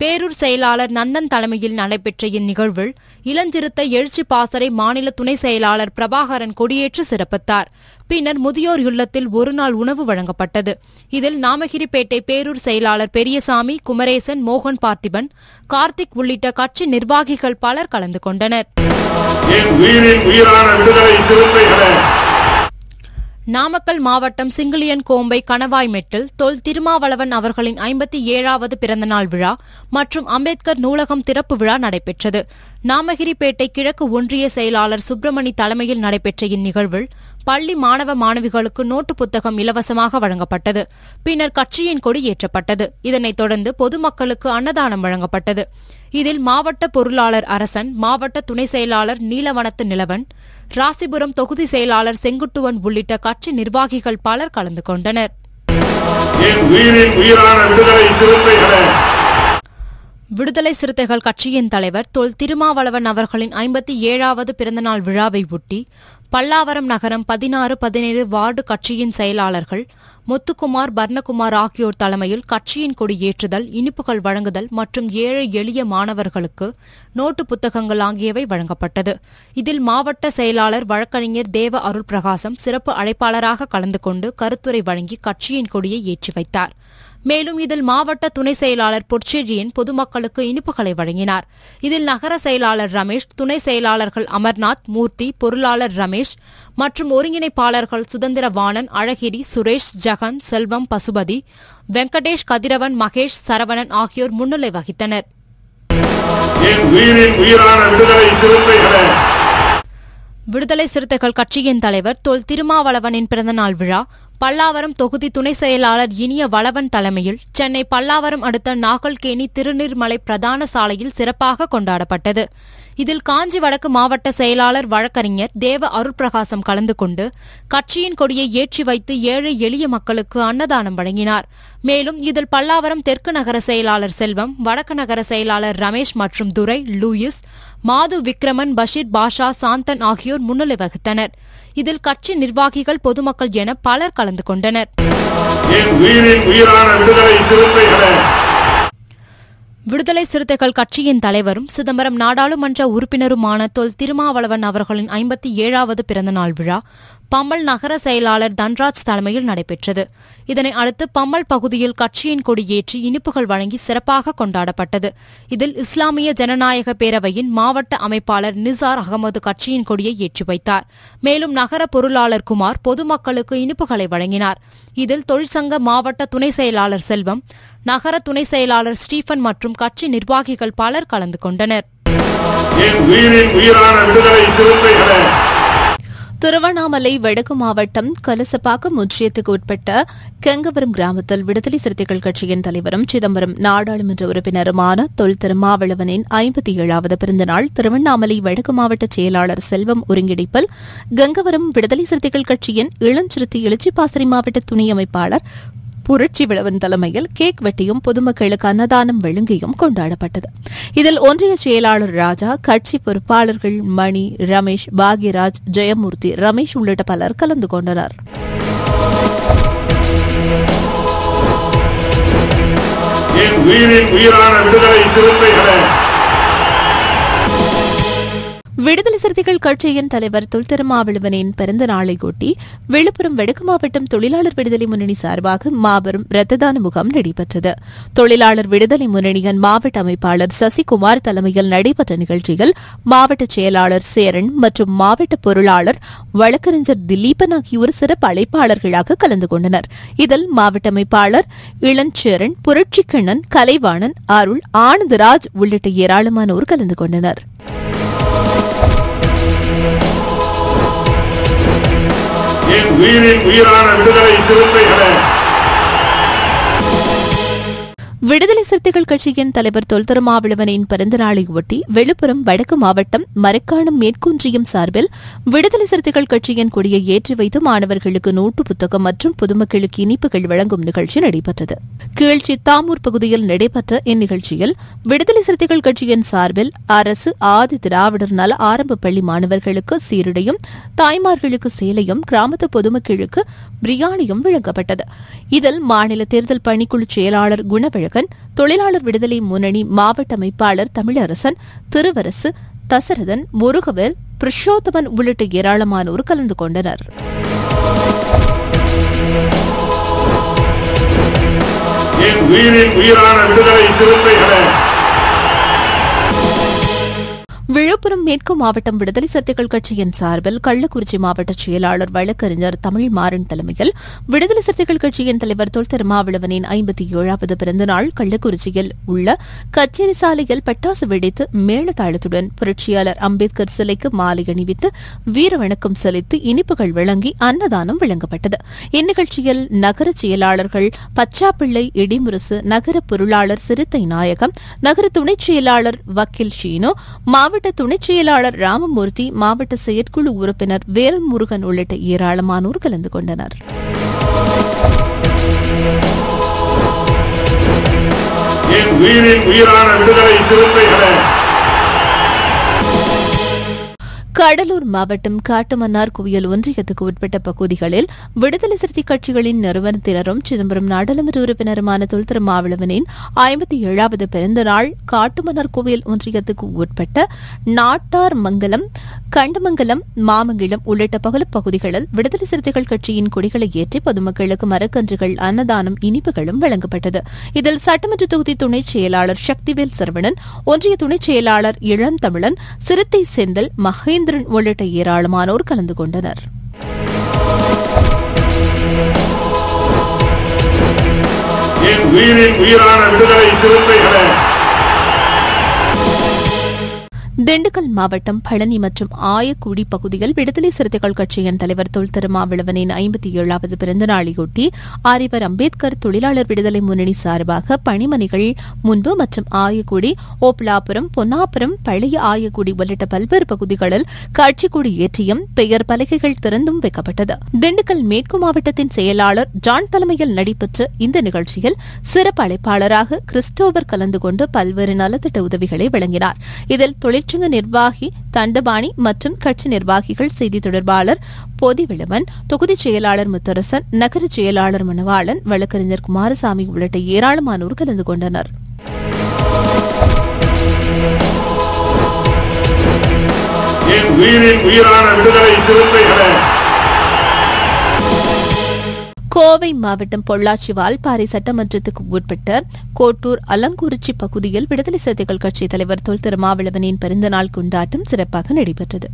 பேரூர் செயலாளர் நந்தன் தலைமையில் நடைபெற்ற இந்நிகழ்வில் இளஞ்சிறுத்தை எழுச்சி பாசறை மாநில துணை செயலாளர் பிரபாகரன் கொடியேற்று சிறப்பித்தார். பின்னர் முதியோர் இல்லத்தில் ஒருநாள் உணவு வழங்கப்பட்டது. இதில் நாமகிரிப்பேட்டை பேரூர் செயலாளர் பெரியசாமி குமரேசன் மோகன் பார்த்திபன் கார்த்திக் உள்ளிட்ட கட்சி நிர்வாகிகள் பலர் கலந்து கொண்டனர் என் உயிரின் உயிரான விடுதலை சிறுத்தைகளே நாமக்கல் மாவட்டம் சிங்கிளியன் கோம்பை கணவாய்மெட்டில் தொல் திருமாவளவன் அவர்களின் ஐம்பத்தி ஏழாவது பிறந்தநாள் விழா மற்றும் அம்பேத்கர் நூலகம் திறப்பு விழா நடைபெற்றது. நாமகிரிப்பேட்டை கிழக்கு ஒன்றிய செயலாளர் சுப்பிரமணி தலைமையில் நடைபெற்ற இந்நிகழ்வில் பள்ளி மாணவ மாணவிகளுக்கு நோட்டு புத்தகம் இலவசமாக வழங்கப்பட்டது. பின்னர் கட்சியின் கொடி ஏற்றப்பட்டது. இதனைத் தொடர்ந்து பொதுமக்களுக்கு அன்னதானம் வழங்கப்பட்டது. இதில் மாவட்ட பொருளாளர் அரசன் மாவட்ட துணை செயலாளர் நீலவனத்து நிலவன் ராசிபுரம் தொகுதி செயலாளர் செங்குட்டுவன் உள்ளிட்ட கட்சி நிர்வாகிகள் பலர் கலந்து கொண்டனர். விடுதலை சிறுத்தைகள் கட்சியின் தலைவர் தொல் திருமாவளவன் அவர்களின் ஐம்பத்தி ஏழாவது பிறந்தநாள் விழாவை ஒட்டி பல்லாவரம் நகரம் பதினாறு பதினேழு வார்டு கட்சியின் செயலாளர்கள் முத்துக்குமார் பர்ணகுமார் ஆகியோர் தலைமையில் கட்சியின் கொடி ஏற்றுதல் இனிப்புகள் வழங்குதல் மற்றும் ஏழை எளிய மாணவர்களுக்கு நோட்டு புத்தகங்கள் ஆகியவை வழங்கப்பட்டது. இதில் மாவட்ட செயலாளர் வழக்கறிஞர் தேவ அருள் பிரகாசம் சிறப்பு அழைப்பாளராக கலந்து கொண்டு கருத்துரை வழங்கி கட்சியின் கொடியை ஏற்றி வைத்தார். மேலும் இதில் மாவட்ட துணை செயலாளர் பொற்செழியன் பொதுமக்களுக்கு இனிப்புகளை வழங்கினார். இதில் நகர செயலாளர் ரமேஷ் துணை செயலாளர்கள் அமர்நாத் மூர்த்தி பொருளாளர் ரமேஷ் மற்றும் ஒருங்கிணைப்பாளர்கள் சுதந்திரவாணன் அழகிரி சுரேஷ் ஜெகன் செல்வம் பசுபதி வெங்கடேஷ் கதிரவன் மகேஷ் சரவணன் ஆகியோர் முன்னிலை வகித்தனர். விடுதலை சிறுத்தைகள் கட்சியின் தலைவர் தொல் திருமாவளவனின் பிறந்தநாள் விழா பல்லாவரம் தொகுதி துணை செயலாளர் இனிய வளவன் தலைமையில் சென்னை பல்லாவரம் அடுத்த நாகல்கேணி திருநீர்மலை பிரதான சாலையில் சிறப்பாக கொண்டாடப்பட்டது. இதில் காஞ்சி வடக்கு மாவட்ட செயலாளர் வழக்கறிஞர் தேவ அருள்பிரகாசம் கலந்து கொண்டு கட்சியின் கொடியை ஏற்றி வைத்து ஏழை எளிய மக்களுக்கு அன்னதானம் வழங்கினார். மேலும் இதில் பல்லாவரம் தெற்கு நகர செயலாளர் செல்வம் வடக்கு நகர செயலாளர் ரமேஷ் மற்றும் துரை லூயிஸ் மாது விக்ரமன் பஷீர் பாஷா சாந்தன் ஆகியோர் முன்னிலை வகித்தனர். இதில் கட்சி நிர்வாகிகள் பொதுமக்கள் என பலர் கலந்து கொண்டனர். விடுதலை சிறுத்தைகள் கட்சியின் தலைவரும் சிதம்பரம் நாடாளுமன்ற உறுப்பினருமான தொல் திருமாவளவன் அவர்களின் ஐம்பத்தி ஏழாவது பிறந்தநாள் விழா பம்மல் நகர செயலாளர் தன்ராஜ் தலைமையில் நடைபெற்றது. இதனை அடுத்து பம்மல் பகுதியில் கட்சியின் கொடியேற்றி இனிப்புகள் வழங்கி சிறப்பாக கொண்டாடப்பட்டது. இதில் இஸ்லாமிய ஜனநாயக பேரவையின் மாவட்ட அமைப்பாளர் நிசார் அகமது கட்சியின் கொடியை ஏற்றி வைத்தார். மேலும் நகர பொருளாளர் குமார் பொதுமக்களுக்கு இனிப்புகளை வழங்கினார். இதில் தொழிற்சங்க மாவட்ட துணை செயலாளர் செல்வம் நகர துணை செயலாளர் ஸ்டீபன் மற்றும் கட்சி நிர்வாகிகள் பலர் கலந்து கொண்டனர் என் உயிரின் உயிரான விடுதலை சிறுத்தைகளே திருவண்ணாமலை வடக்கு மாவட்டம் கலசப்பாக்கம் ஒன்றியத்துக்கு உட்பட்ட கெங்கவரம் கிராமத்தில் விடுதலை சிறுத்தைகள் கட்சியின் தலைவரும் சிதம்பரம் நாடாளுமன்ற உறுப்பினருமான தொல் திருமாவளவனின் ஐம்பத்தி ஏழாவது பிறந்தநாள் திருவண்ணாமலை வடக்கு மாவட்ட செயலாளர் செல்வம் ஒருங்கிணைப்பில் கங்கவரம் விடுதலை சிறுத்தைகள் கட்சியின் இளஞ்சிறுத்தை எழுச்சிப்பாசறை மாவட்ட துணை அமைப்பாளர் புரட்சி விழவன் தலைமையில் கேக் வெட்டியும் பொதுமக்களுக்கு அன்னதானம் வழங்கியும் கொண்டாடப்பட்டது. இதில் ஒன்றிய செயலாளர் ராஜா கட்சி பொறுப்பாளர்கள் மணி ரமேஷ் பாக்யராஜ் ஜெயமூர்த்தி ரமேஷ் உள்ளிட்ட பலர் கலந்து கொண்டனர். என் உயிரின் உயிரான விடுதலை சிறுத்தைகளை விடுதலை சிறுத்தைகள் கட்சியின் தலைவர் தொல் திருமாவளவனின் பிறந்த நாளையொட்டி விழுப்புரம் வடக்கு மாவட்டம் தொழிலாளர் விடுதலை முன்னணி சார்பாக மாபெரும் இரத்த தான முகாம் நடைபெற்றது. தொழிலாளர் விடுதலை முன்னணியின் மாவட்ட அமைப்பாளர் சசிகுமார் தலைமையில் நடைபெற்ற நிகழ்ச்சியில் மாவட்ட செயலாளர் சேரன் மற்றும் மாவட்ட பொருளாளர் வழக்கறிஞர் திலீபன் ஆகியோர் சிறப்பு அழைப்பாளர்களாக கலந்து கொண்டனர். இதில் மாவட்ட அமைப்பாளர் இளஞ்சேரன் புரட்சிக்கண்ணன் கலைவாணன் அருள் ஆனந்தராஜ் உள்ளிட்ட ஏராளமானோர் கலந்து கொண்டனர். என் உயிரின் உயிரான விடுதலை சிறுத்தைகளை விடுதலை சிறுத்தைகள் கட்சியின் தலைவர் தொல் திருமாவளவனின் பிறந்தநாளையொட்டி விழுப்புரம் வடக்கு மாவட்டம் மரக்காணம் மேற்குன்றியம் சார்பில் விடுதலை சிறுத்தைகள் கட்சியின் கொடியை ஏற்றி வைத்து மாணவர்களுக்கு நோட்டு புத்தகம் மற்றும் பொதுமக்களுக்கு இனிப்புகள் வழங்கும் நிகழ்ச்சி நடைபெற்றது. கீழ்ச்சி தாமூர் பகுதியில் நடைபெற்ற இந்நிகழ்ச்சியில் விடுதலை சிறுத்தைகள் கட்சியின் சார்பில் அரசு ஆதி திராவிடர் நல ஆரம்ப பள்ளி மாணவர்களுக்கு சீருடையும் தாய்மார்களுக்கு சேலையும் கிராமத்து பொதுமக்களுக்கு பிரியாணியும் வழங்கப்பட்டது. இதில் மாநில தேர்தல் பணிக்குழு செயலாளர் குணவழகன் தொழிலாளர் விடுதலை முன்னணி மாவட்ட அமைப்பாளர் தமிழரசன் திருவரசு தசரதன் முருகவேல் புருஷோத்தமன் உள்ளிட்ட ஏராளமானோர் கலந்து கொண்டனர். என் உயிரின் உயிரான விடுதலை சிறுத்தைகளை விழுப்புரம் மேற்கு மாவட்டம் விடுதலை சிறுத்தைகள் கட்சியின் சார்பில் கள்ளக்குறிச்சி மாவட்ட செயலாளர் வழக்கறிஞர் தமிழ் மாறன் தலைமையில் விடுதலை சிறுத்தைகள் கட்சியின் தலைவர் தொல் திருமாவளவனின் ஐம்பத்தி ஏழாவது பிறந்தநாள் கள்ளக்குறிச்சியில் உள்ள கச்சேரி சாலையில் பட்டாசு வெடித்து மேளதாளத்துடன் புரட்சியாளர் அம்பேத்கர் சிலைக்கு மாலை அணிவித்து வீர வணக்கம் செலுத்தி இனிப்புகள் வழங்கி அன்னதானம் வழங்கப்பட்டது. இந்நிகழ்ச்சியில் நகர செயலாளர்கள் பச்சாப்பிள்ளை இடிமுரசு நகர பொருளாளர் சிறுத்தை நாயகம் நகர துணைச் செயலாளர் வக்கீல் ஷீனோ மாவட்ட துணைச் செயலாளர் ராமமூர்த்தி மாவட்ட செயற்குழு உறுப்பினர் வேல்முருகன் உள்ளிட்ட ஏராளமானோர் கலந்து கொண்டனர். என் உயிரின் உயிரான விடுதலை சிறுத்தைகளை கடலூர் மாவட்டம் காட்டுமன்னார் குவியல் ஒன்றியத்துக்கு உட்பட்ட பகுதிகளில் விடுதலை சிறுத்தைக் கட்சிகளின் நிறுவனத்தினரும் சிதம்பரம் நாடாளுமன்ற உறுப்பினருமான தொல் திருமாவளவனின் ஐம்பத்தி ஏழாவது பிறந்த நாள் காட்டுமன்னார் கோவில் ஒன்றியத்துக்கு உட்பட்ட நாட்டார் மங்கலம் கண்டமங்கலம் மாமங்கலம் உள்ளிட்ட பல பகுதிகளில் விடுதலை சிறுத்தைகள் கட்சியின் கொடிகளை ஏற்றி பொதுமக்களுக்கு மரக்கன்றுகள் அன்னதானம் இனிப்புகளும் வழங்கப்பட்டது. இதில் சட்டமன்ற தொகுதி துணைச் செயலாளர் சக்திவேல் சரவணன் ஒன்றிய துணைச் செயலாளர் இளம் தமிழன் சிறுத்தை செந்தில் மகேந்திரன் உள்ளிட்ட ஏராளமானோர் கலந்து கொண்டனர். உயிரின் உயிரான விடுதலை சிறுத்தைகளை திண்டுக்கல் மாவட்டம் பழனி மற்றும் ஆயக்குடி பகுதியில் விடுதலை சிறுத்தைகள் கட்சியின் தலைவர் தொல் திருமாவளவனின் ஐம்பத்தி ஏழாவது பிறந்தநாளையொட்டி ஆரிவர் அம்பேத்கர் தொழிலாளர் விடுதலை முன்னணி சார்பாக பணிமனைகள் முன்பு மற்றும் ஆயக்குடி ஓப்லாபுரம் பொன்னாபுரம் பழைய ஆயக்குடி உள்ளிட்ட பல்வேறு பகுதிகளில் கட்சிக்குடி ஏற்றியும் பெயர் பலகைகள் திறந்தும் வைக்கப்பட்டது. திண்டுக்கல் மேற்கு மாவட்டத்தின் செயலாளர் ஜான் தலைமையில் நடைபெற்ற இந்த நிகழ்ச்சியில் சிறப்பு அழைப்பாளராக கிறிஸ்டோபர் கலந்து கொண்டு பல்வேறு நலத்திட்ட உதவிகளை வழங்கினார். இதில் தொழில் தொழிற்சங்க நிர்வாகி தண்டபாணி மற்றும் கட்சி நிர்வாகிகள் செய்தி தொடர்பாளர் பொதிவிளவன் தொகுதி செயலாளர் முத்தரசன் நகர செயலாளர் மணவாளன் வழக்கறிஞர் குமாரசாமி உள்ளிட்ட ஏராளமானோர் கலந்து கொண்டனர். என் உயிரின் உயிரான விடுதலை சிறுத்தைகளை கோவை மாவட்டம் பொள்ளாச்சி வால்பாறை சட்டமன்றத்துக்கு உட்பட்ட கோட்டூர் அலங்குறிச்சி பகுதியில் விடுதலை சிறுத்தைகள் கட்சித் தலைவர் தொல் திருமாவளவனின் பிறந்தநாள் கொண்டாட்டம் சிறப்பாக நடைபெற்றது.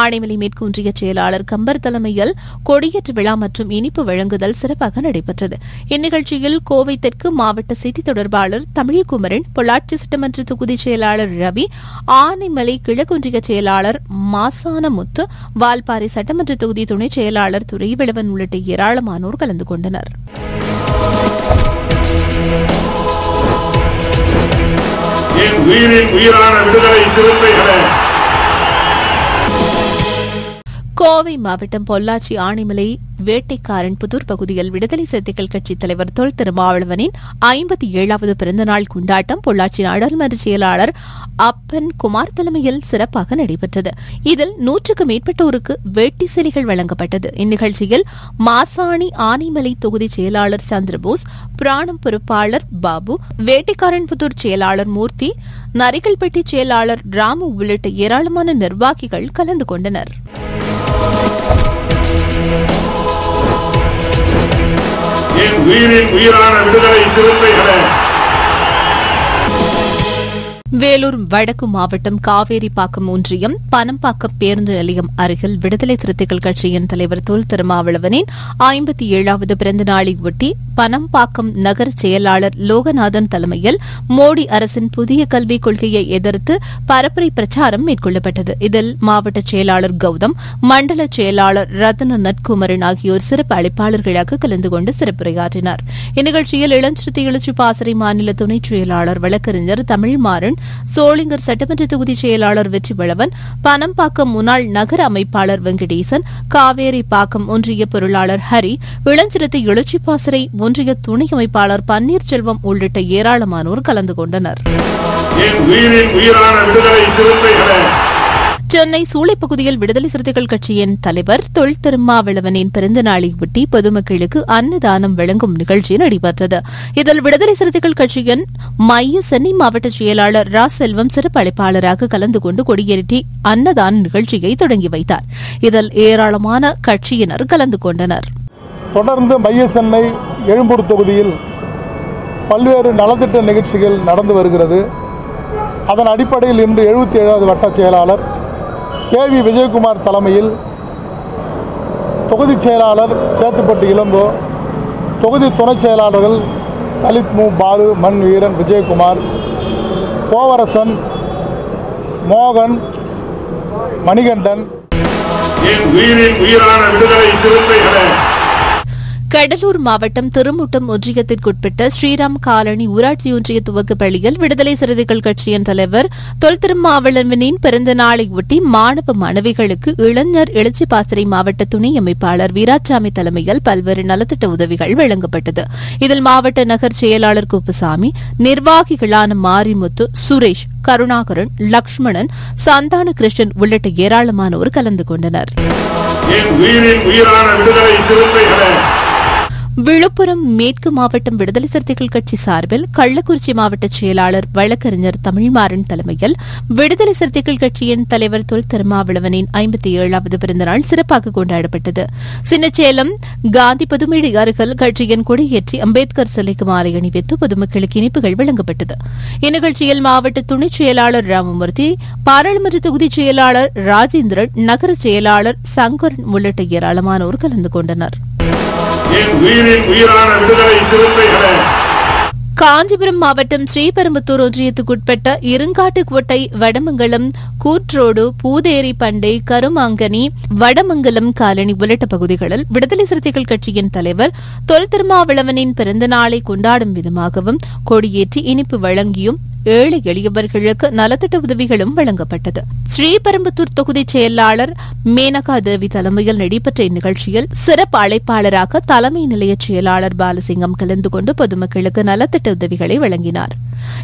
ஆனைமலை மேற்குன்றிய செயலாளர் கம்பர் தலைமையில் கொடியேற்று விழா மற்றும் இனிப்பு வழங்குதல் சிறப்பாக நடைபெற்றது. இந்நிகழ்ச்சியில் கோவை தெற்கு மாவட்ட செய்தி தொடர்பாளர் தமிழ்குமரன் பொள்ளாச்சி சட்டமன்ற தொகுதி செயலாளர் ரவி ஆனைமலை கிழக்கொன்றிய செயலாளர் மாசானமுத்து வால்பாறை சட்டமன்ற தொகுதி துணைச் செயலாளர் துரைவிளவன் உள்ளிட்ட ஏராளமானோர் கலந்து கலந்து கொண்டனர். என் உயிரின் உயிரான விடுதலை சிறுத்தைகளை கோவை மாவட்டம் பொள்ளாச்சி ஆணைமலை வேட்டைக்காரன் புதூர் பகுதியில் விடுதலை சிறுத்தைகள் கட்சித் தலைவர் தொல் திருமாவளவனின் ஐம்பத்தி ஏழாவது பிறந்தநாள் கொண்டாட்டம் பொள்ளாச்சி நாடாளுமன்ற செயலாளர் அப்பன் குமார் தலைமையில் சிறப்பாக நடைபெற்றது. இதில் நூற்றுக்கு மேற்பட்டோருக்கு வேட்டி சிலைகள் வழங்கப்பட்டது. இந்நிகழ்ச்சியில் மாசாணி ஆனைமலை தொகுதி செயலாளர் சந்திரபோஸ் பிராணம் பொறுப்பாளர் பாபு வேட்டைக்காரன் புதூர் செயலாளர் மூர்த்தி நரிகல்பட்டி செயலாளர் ராமு உள்ளிட்ட ஏராளமான நிர்வாகிகள் கலந்து கொண்டனர். என் உயிரின் உயிரான விடுதலை சிறுத்தைகளை வேலூர் வடக்கு மாவட்டம் காவேரிப்பாக்கம் ஒன்றியம் பனம்பாக்கம் பேருந்து நிலையம் அருகில் விடுதலை சிறுத்தைகள் கட்சியின் தலைவர் தொல் திருமாவளவனின் ஐம்பத்தி ஏழாவது பிறந்த நாளை ஒட்டி பனம்பாக்கம் நகர செயலாளர் லோகநாதன் தலைமையில் மோடி அரசின் புதிய கல்விக் கொள்கையை எதிர்த்து பரப்புரை பிரச்சாரம் மேற்கொள்ளப்பட்டது. இதில் மாவட்ட செயலாளர் கௌதம் மண்டல செயலாளர் ரத்ன நட்குமரன் ஆகியோர் சிறப்பு அழைப்பாளர்களாக கலந்து கொண்டு சிறப்புரையாற்றினார். இந்நிகழ்ச்சியில் இளஞ்சிறுத்தை எழுச்சி பாசறை மாநில துணைச் செயலாளர் வழக்கறிஞர் தமிழ்மாறன் சோளிங்கர் சட்டமன்ற தொகுதி செயலாளர் வெற்றிவளவன் பனம்பாக்கம் முன்னாள் நகர அமைப்பாளர் வெங்கடேசன் காவேரி பாக்கம் ஒன்றிய பொருளாளர் ஹரி இளஞ்சிரத்தை எழுச்சி பாசறை ஒன்றிய துணை அமைப்பாளர் பன்னீர்செல்வம் உள்ளிட்ட ஏராளமானோர் கலந்து கொண்டனர். சென்னை உயிரின் பகுதியில் விடுதலை சென்னை சூளைப்பகுதியில் விடுதலை சிறுத்தைகள் கட்சியின் தலைவர் தொல் திருமாவளவனின் பிறந்த நாளை பொதுமக்களுக்கு அன்னதானம் வழங்கும் நிகழ்ச்சி நடைபெற்றது இதில் விடுதலை சிறுத்தைகள் கட்சியின் மைய சென்னை மாவட்ட செயலாளர் ரா செல்வம் சிறப்பு அழைப்பாளராக கலந்து கொண்டு கொடியேற்றி அன்னதான நிகழ்ச்சியை தொடங்கி வைத்தார். இதில் ஏராளமான கட்சியினர் கலந்து கொண்டனர். தொடர்ந்து மைய சென்னை எழும்பூர் தொகுதியில் பல்வேறு நலத்திட்ட நிகழ்ச்சிகள் நடந்து வருகிறது. அதன் அடிப்படையில் இன்று எழுபத்தி ஏழாவது வட்ட செயலாளர் கே வி விஜயகுமார் தலைமையில் தொகுதி செயலாளர் சேத்துப்பட்டு இளங்கோ தொகுதி துணைச் செயலாளர்கள் லலித் மு. பாலு மண் வீரன் விஜயகுமார் கோவரசன் மோகன் மணிகண்டன். என் உயிரின் உயிரான விடுதலை சிறுத்தைகளே கடலூர் மாவட்டம் திருமுட்டம் ஒன்றியத்திற்குட்பட்ட ஸ்ரீராம் காலனி ஊராட்சி ஒன்றிய துவக்கப் பள்ளியில் விடுதலை சிறுத்தைகள் கட்சியின் தலைவர் தொல் திருமாவளவனின் பிறந்த நாளையொட்டி மாணவ மாணவிகளுக்கு இளைஞர் எழுச்சி பாசறை மாவட்ட துணை அமைப்பாளர் வீராசாமி தலைமையில் பல்வேறு நலத்திட்ட உதவிகள் வழங்கப்பட்டது. இதில் மாவட்ட நகர் செயலாளர் குப்புசாமி நிர்வாகிகளான மாரிமுத்து சுரேஷ் கருணாகரன் லக்ஷ்மணன் சந்தான கிருஷ்ணன் உள்ளிட்ட ஏராளமானோர் கலந்து கொண்டனர். விழுப்புரம் மேற்கு மாவட்டம் விடுதலை சிறுத்தைகள் கட்சி சார்பில் கள்ளக்குறிச்சி மாவட்ட செயலாளர் வழக்கறிஞர் தமிழ்மாறன் தலைமையில் விடுதலை சிறுத்தைகள் கட்சியின் தலைவர் தொல் திருமாவளவனின் ஐம்பத்தி ஏழாவது பிறந்தநாள் சிறப்பாக கொண்டாடப்பட்டது. சின்னச்சேலம் காந்தி புதுமேடு அருகில் கட்சியின் கொடியேற்றி அம்பேத்கர் சிலைக்கு மாலை அணிவித்து பொதுமக்களுக்கு இனிப்புகள் வழங்கப்பட்டது. இந்நிகழ்ச்சியில் மாவட்ட துணைச் செயலாளர் ராமமூர்த்தி பாராளுமன்ற தொகுதி செயலாளர் ராஜேந்திரன் நகர செயலாளர் சங்கரன் உள்ளிட்ட ஏராளமானோர் கலந்து கொண்டனர். என் உயிரின் உயிரான விடுதலை சிறுத்தைகளை காஞ்சிபுரம் மாவட்டம் ஸ்ரீபெரும்புத்தூர் ஒன்றியத்துக்குட்பட்ட இருங்காட்டுக்கோட்டை வடமங்கலம் கூற்றோடு பூதேரி பண்டை கருமாங்கனி வடமங்கலம் காலனி உள்ளிட்ட பகுதிகளில் விடுதலை சிறுத்தைகள் கட்சியின் தலைவர் தொல் திருமாவளவனின் பிறந்த நாளை கொண்டாடும் விதமாகவும் கொடியேற்றி இனிப்பு வழங்கியும் ஏழை எளியவர்களுக்கு நலத்திட்ட உதவிகளும் வழங்கப்பட்டது. ஸ்ரீபெரும்புத்தூர் தொகுதி செயலாளர் மேனகா தேவி தலைமையில் நடைபெற்ற இந்நிகழ்ச்சியில் சிறப்பு அழைப்பாளராக தலைமை நிலைய செயலாளர் பாலசிங்கம் கலந்து கொண்டு பொதுமக்களுக்கு நலத்திட்ட உதவிகளை வழங்கினார்.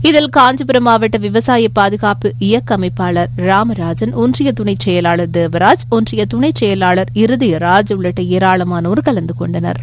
இதில் காஞ்சிபுரம் மாவட்ட விவசாய பாதுகாப்பு இயக்க அமைப்பாளர் ராமராஜன் ஒன்றிய துணைச் செயலாளர் தேவராஜ் ஒன்றிய துணைச் செயலாளர் இருதயராஜ் உள்ளிட்ட ஏராளமானோர் கலந்து கொண்டனர்.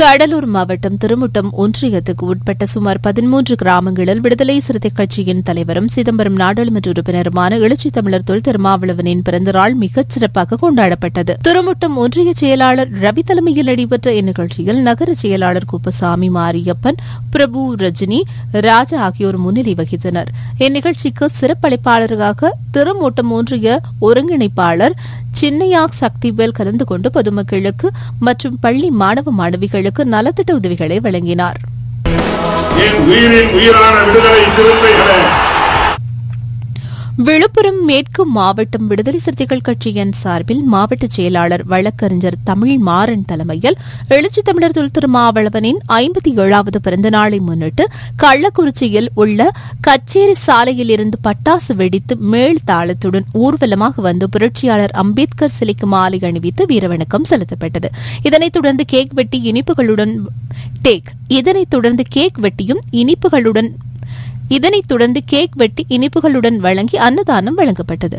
கடலூர் மாவட்டம் திருமுட்டம் ஒன்றியத்துக்கு உட்பட்ட சுமார் பதிமூன்று கிராமங்களில் விடுதலை சிறுத்தை கட்சியின் தலைவரும் சிதம்பரம் நாடாளுமன்ற உறுப்பினருமான எழுச்சி தமிழர் தொல் திருமாவளவனின் பிறந்தநாள் மிகச் சிறப்பாக கொண்டாடப்பட்டது. திருமுட்டம் ஒன்றிய செயலாளர் ரவி தலைமையில் நடைபெற்ற இந்நிகழ்ச்சியில் நகர செயலாளர் குப்பசாமி மாரியப்பன் பிரபு ரஜினி ராஜா ஆகியோர் முன்னிலை வகித்தனர். இந்நிகழ்ச்சிக்கு சிறப்பளிப்பாளராக திருமூட்டம் ஒன்றிய ஒருங்கிணைப்பாளர் சின்னையாக் சக்திவேல் கலந்து கொண்டு பொதுமக்களுக்கு மற்றும் பள்ளி மாணவ மாணவிகளுக்கு நலத்திட்ட உதவிகளை வழங்கினார். என் உயிரின் உயிரான விடுதலை சிறுத்தைகளே விழுப்புரம் மேற்கு மாவட்டம் விடுதலை சிறுத்தைகள் கட்சியின் சார்பில் மாவட்ட செயலாளர் வழக்கறிஞர் தமிழ் மாறன் தலைமையில் எழுச்சி தமிழர் தொல் திருமாவளவனின் ஐம்பத்தி ஏழாவது பிறந்த நாளை முன்னிட்டு கள்ளக்குறிச்சியில் உள்ள கச்சேரி சாலையில் இருந்து பட்டாசு வெடித்து மேல் தாளத்துடன் ஊர்வலமாக வந்து புரட்சியாளர் அம்பேத்கர் சிலைக்கு மாலை அணிவித்து வீரவணக்கம் செலுத்தப்பட்டது. இதனைத் தொடர்ந்து கேக் வெட்டி இனிப்புகளுடன் டேக். இதனைத் தொடர்ந்து கேக் வெட்டியும் இனிப்புகளுடன் இதனைத் தொடர்ந்து கேக் வெட்டி இனிப்புகளுடன் வழங்கி அன்னதானம் வழங்கப்பட்டது.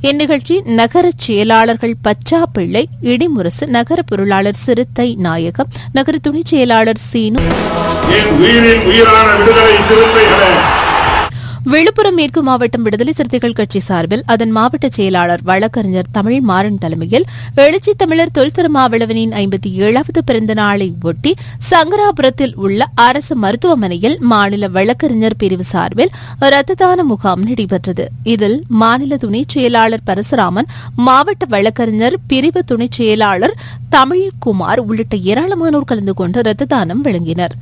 இந்நிகழ்ச்சி நகர செயலாளர்கள் பச்சா பிள்ளை இடிமுரசு நகர பொருளாளர் சிறுத்தை நாயகம் நகர துணை செயலாளர் சீனு என் உயிரின் உயிரான விடுதலை சிறுத்தைகளே விழுப்புரம் மேற்கு மாவட்டம் விடுதலை சிறுத்தைகள் கட்சி சார்பில் அதன் மாவட்ட செயலாளர் வழக்கறிஞர் தமிழ் மாறன் தலைமையில் எழுச்சி தமிழர் தொல் திருமாவளவனின் ஐம்பத்தி ஏழாவது பிறந்த நாளை ஒட்டி சங்கராபுரத்தில் உள்ள அரசு மருத்துவமனையில் மாநில வழக்கறிஞர் பிரிவு சார்பில் ரத்த தான முகாம் நடைபெற்றது. இதில் மாநில துணைச் செயலாளர் பரசுராமன் மாவட்ட வழக்கறிஞர் பிரிவு துணைச் செயலாளர் தமிழ்குமார் உள்ளிட்ட ஏராளமானோர் கலந்து கொண்டு ரத்த தானம் வழங்கினர்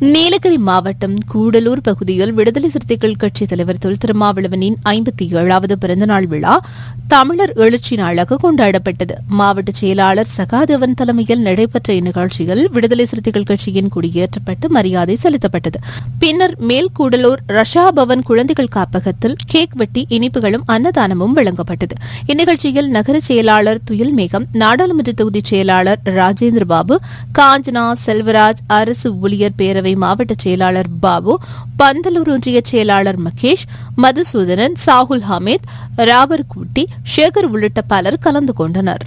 நீலகிரி மாவட்டம் கூடலூர் பகுதியில் விடுதலை சிறுத்தைகள் கட்சி தலைவர் தொல் திருமாவளவனின் ஐம்பத்தி ஏழாவது பிறந்தநாள் விழா தமிழர் எழுச்சி நாளாக கொண்டாடப்பட்டது. மாவட்ட செயலாளர் சகாதேவன் தலைமையில் நடைபெற்ற இந்நிகழ்ச்சியில் விடுதலை சிறுத்தைகள் கட்சியின் குடியேற்றப்பட்டு மரியாதை செலுத்தப்பட்டது. பின்னர் மேல் கூடலூர் ரஷா பவன் குழந்தைகள் காப்பகத்தில் கேக் வெட்டி இனிப்புகளும் அன்னதானமும் வழங்கப்பட்டது. இந்நிகழ்ச்சியில் நகர செயலாளர் துயில் மேகம் நாடாளுமன்ற தொகுதி செயலாளர் ராஜேந்திர பாபு காஞ்சனா செல்வராஜ் அரசு ஊழியர் பேரவை மாவட்ட செயலாளர் பாபு பந்தலூர் ஒன்றிய செயலாளர் மகேஷ் மதுசூதனன் சாகுல் ஹமீத் ராபர் குட்டி சேகர் உள்ளிட்ட பலர் கலந்து கொண்டனர்.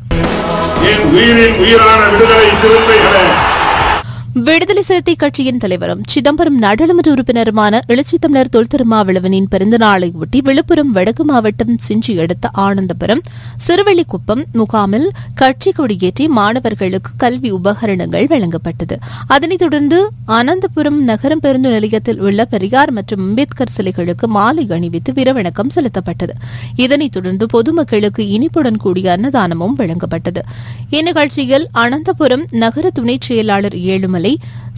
விடுதலை சிறுத்தை கட்சியின் தலைவரும் சிதம்பரம் நாடாளுமன்ற உறுப்பினருமான எழுச்சி தமிழர் தொல் திருமாவளவனின் நாளை ஒட்டி விழுப்புரம் வடக்கு மாவட்டம் சிஞ்சி அடுத்த ஆனந்தபுரம் சிறுவெளிக்குப்பம் முகாமில் கட்சி கொடியேற்றி மாணவர்களுக்கு கல்வி உபகரணங்கள் வழங்கப்பட்டது. அதனைத் தொடர்ந்து அனந்தபுரம் நகரம் பேருந்து நிலையத்தில் உள்ள பெரியார் மற்றும் அம்பேத்கர் சிலைகளுக்கு மாலை அணிவித்து வீரவணக்கம் செலுத்தப்பட்டது. இதனைத் தொடர்ந்து பொதுமக்களுக்கு இனிப்புடன் கூடிய அன்னதானமும் வழங்கப்பட்டது. இந்நிகழ்ச்சியில் அனந்தபுரம் நகர துணைச் செயலாளர் ஏழுமலை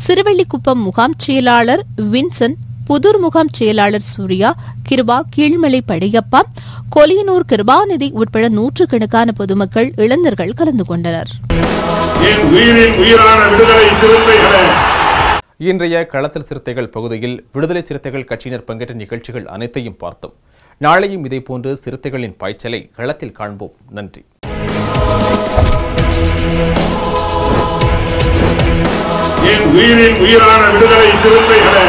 சிறுவள்ளிக்குப்பம் முகாம் செயலாளர் வின்சன் புதூர் முகாம் செயலாளர் சூர்யா கிருபா கீழ்மலை படையப்பா கொலியனூர் கிருபாநிதி உட்பட நூற்றுக்கணக்கான பொதுமக்கள் இளைஞர்கள் கலந்து கொண்டனர். இன்றைய களத்தில் சிறுத்தைகள் பகுதியில் விடுதலை சிறுத்தைகள் கட்சியினர் பங்கேற்ற நிகழ்ச்சிகள் அனைத்தையும் பார்த்தோம். நாளையும் இதேபோன்று சிறுத்தைகளின் பாய்ச்சலை களத்தில் காண்போம். நன்றி. உயிரின் உயிரான விடுதலை சிறுத்தைகளே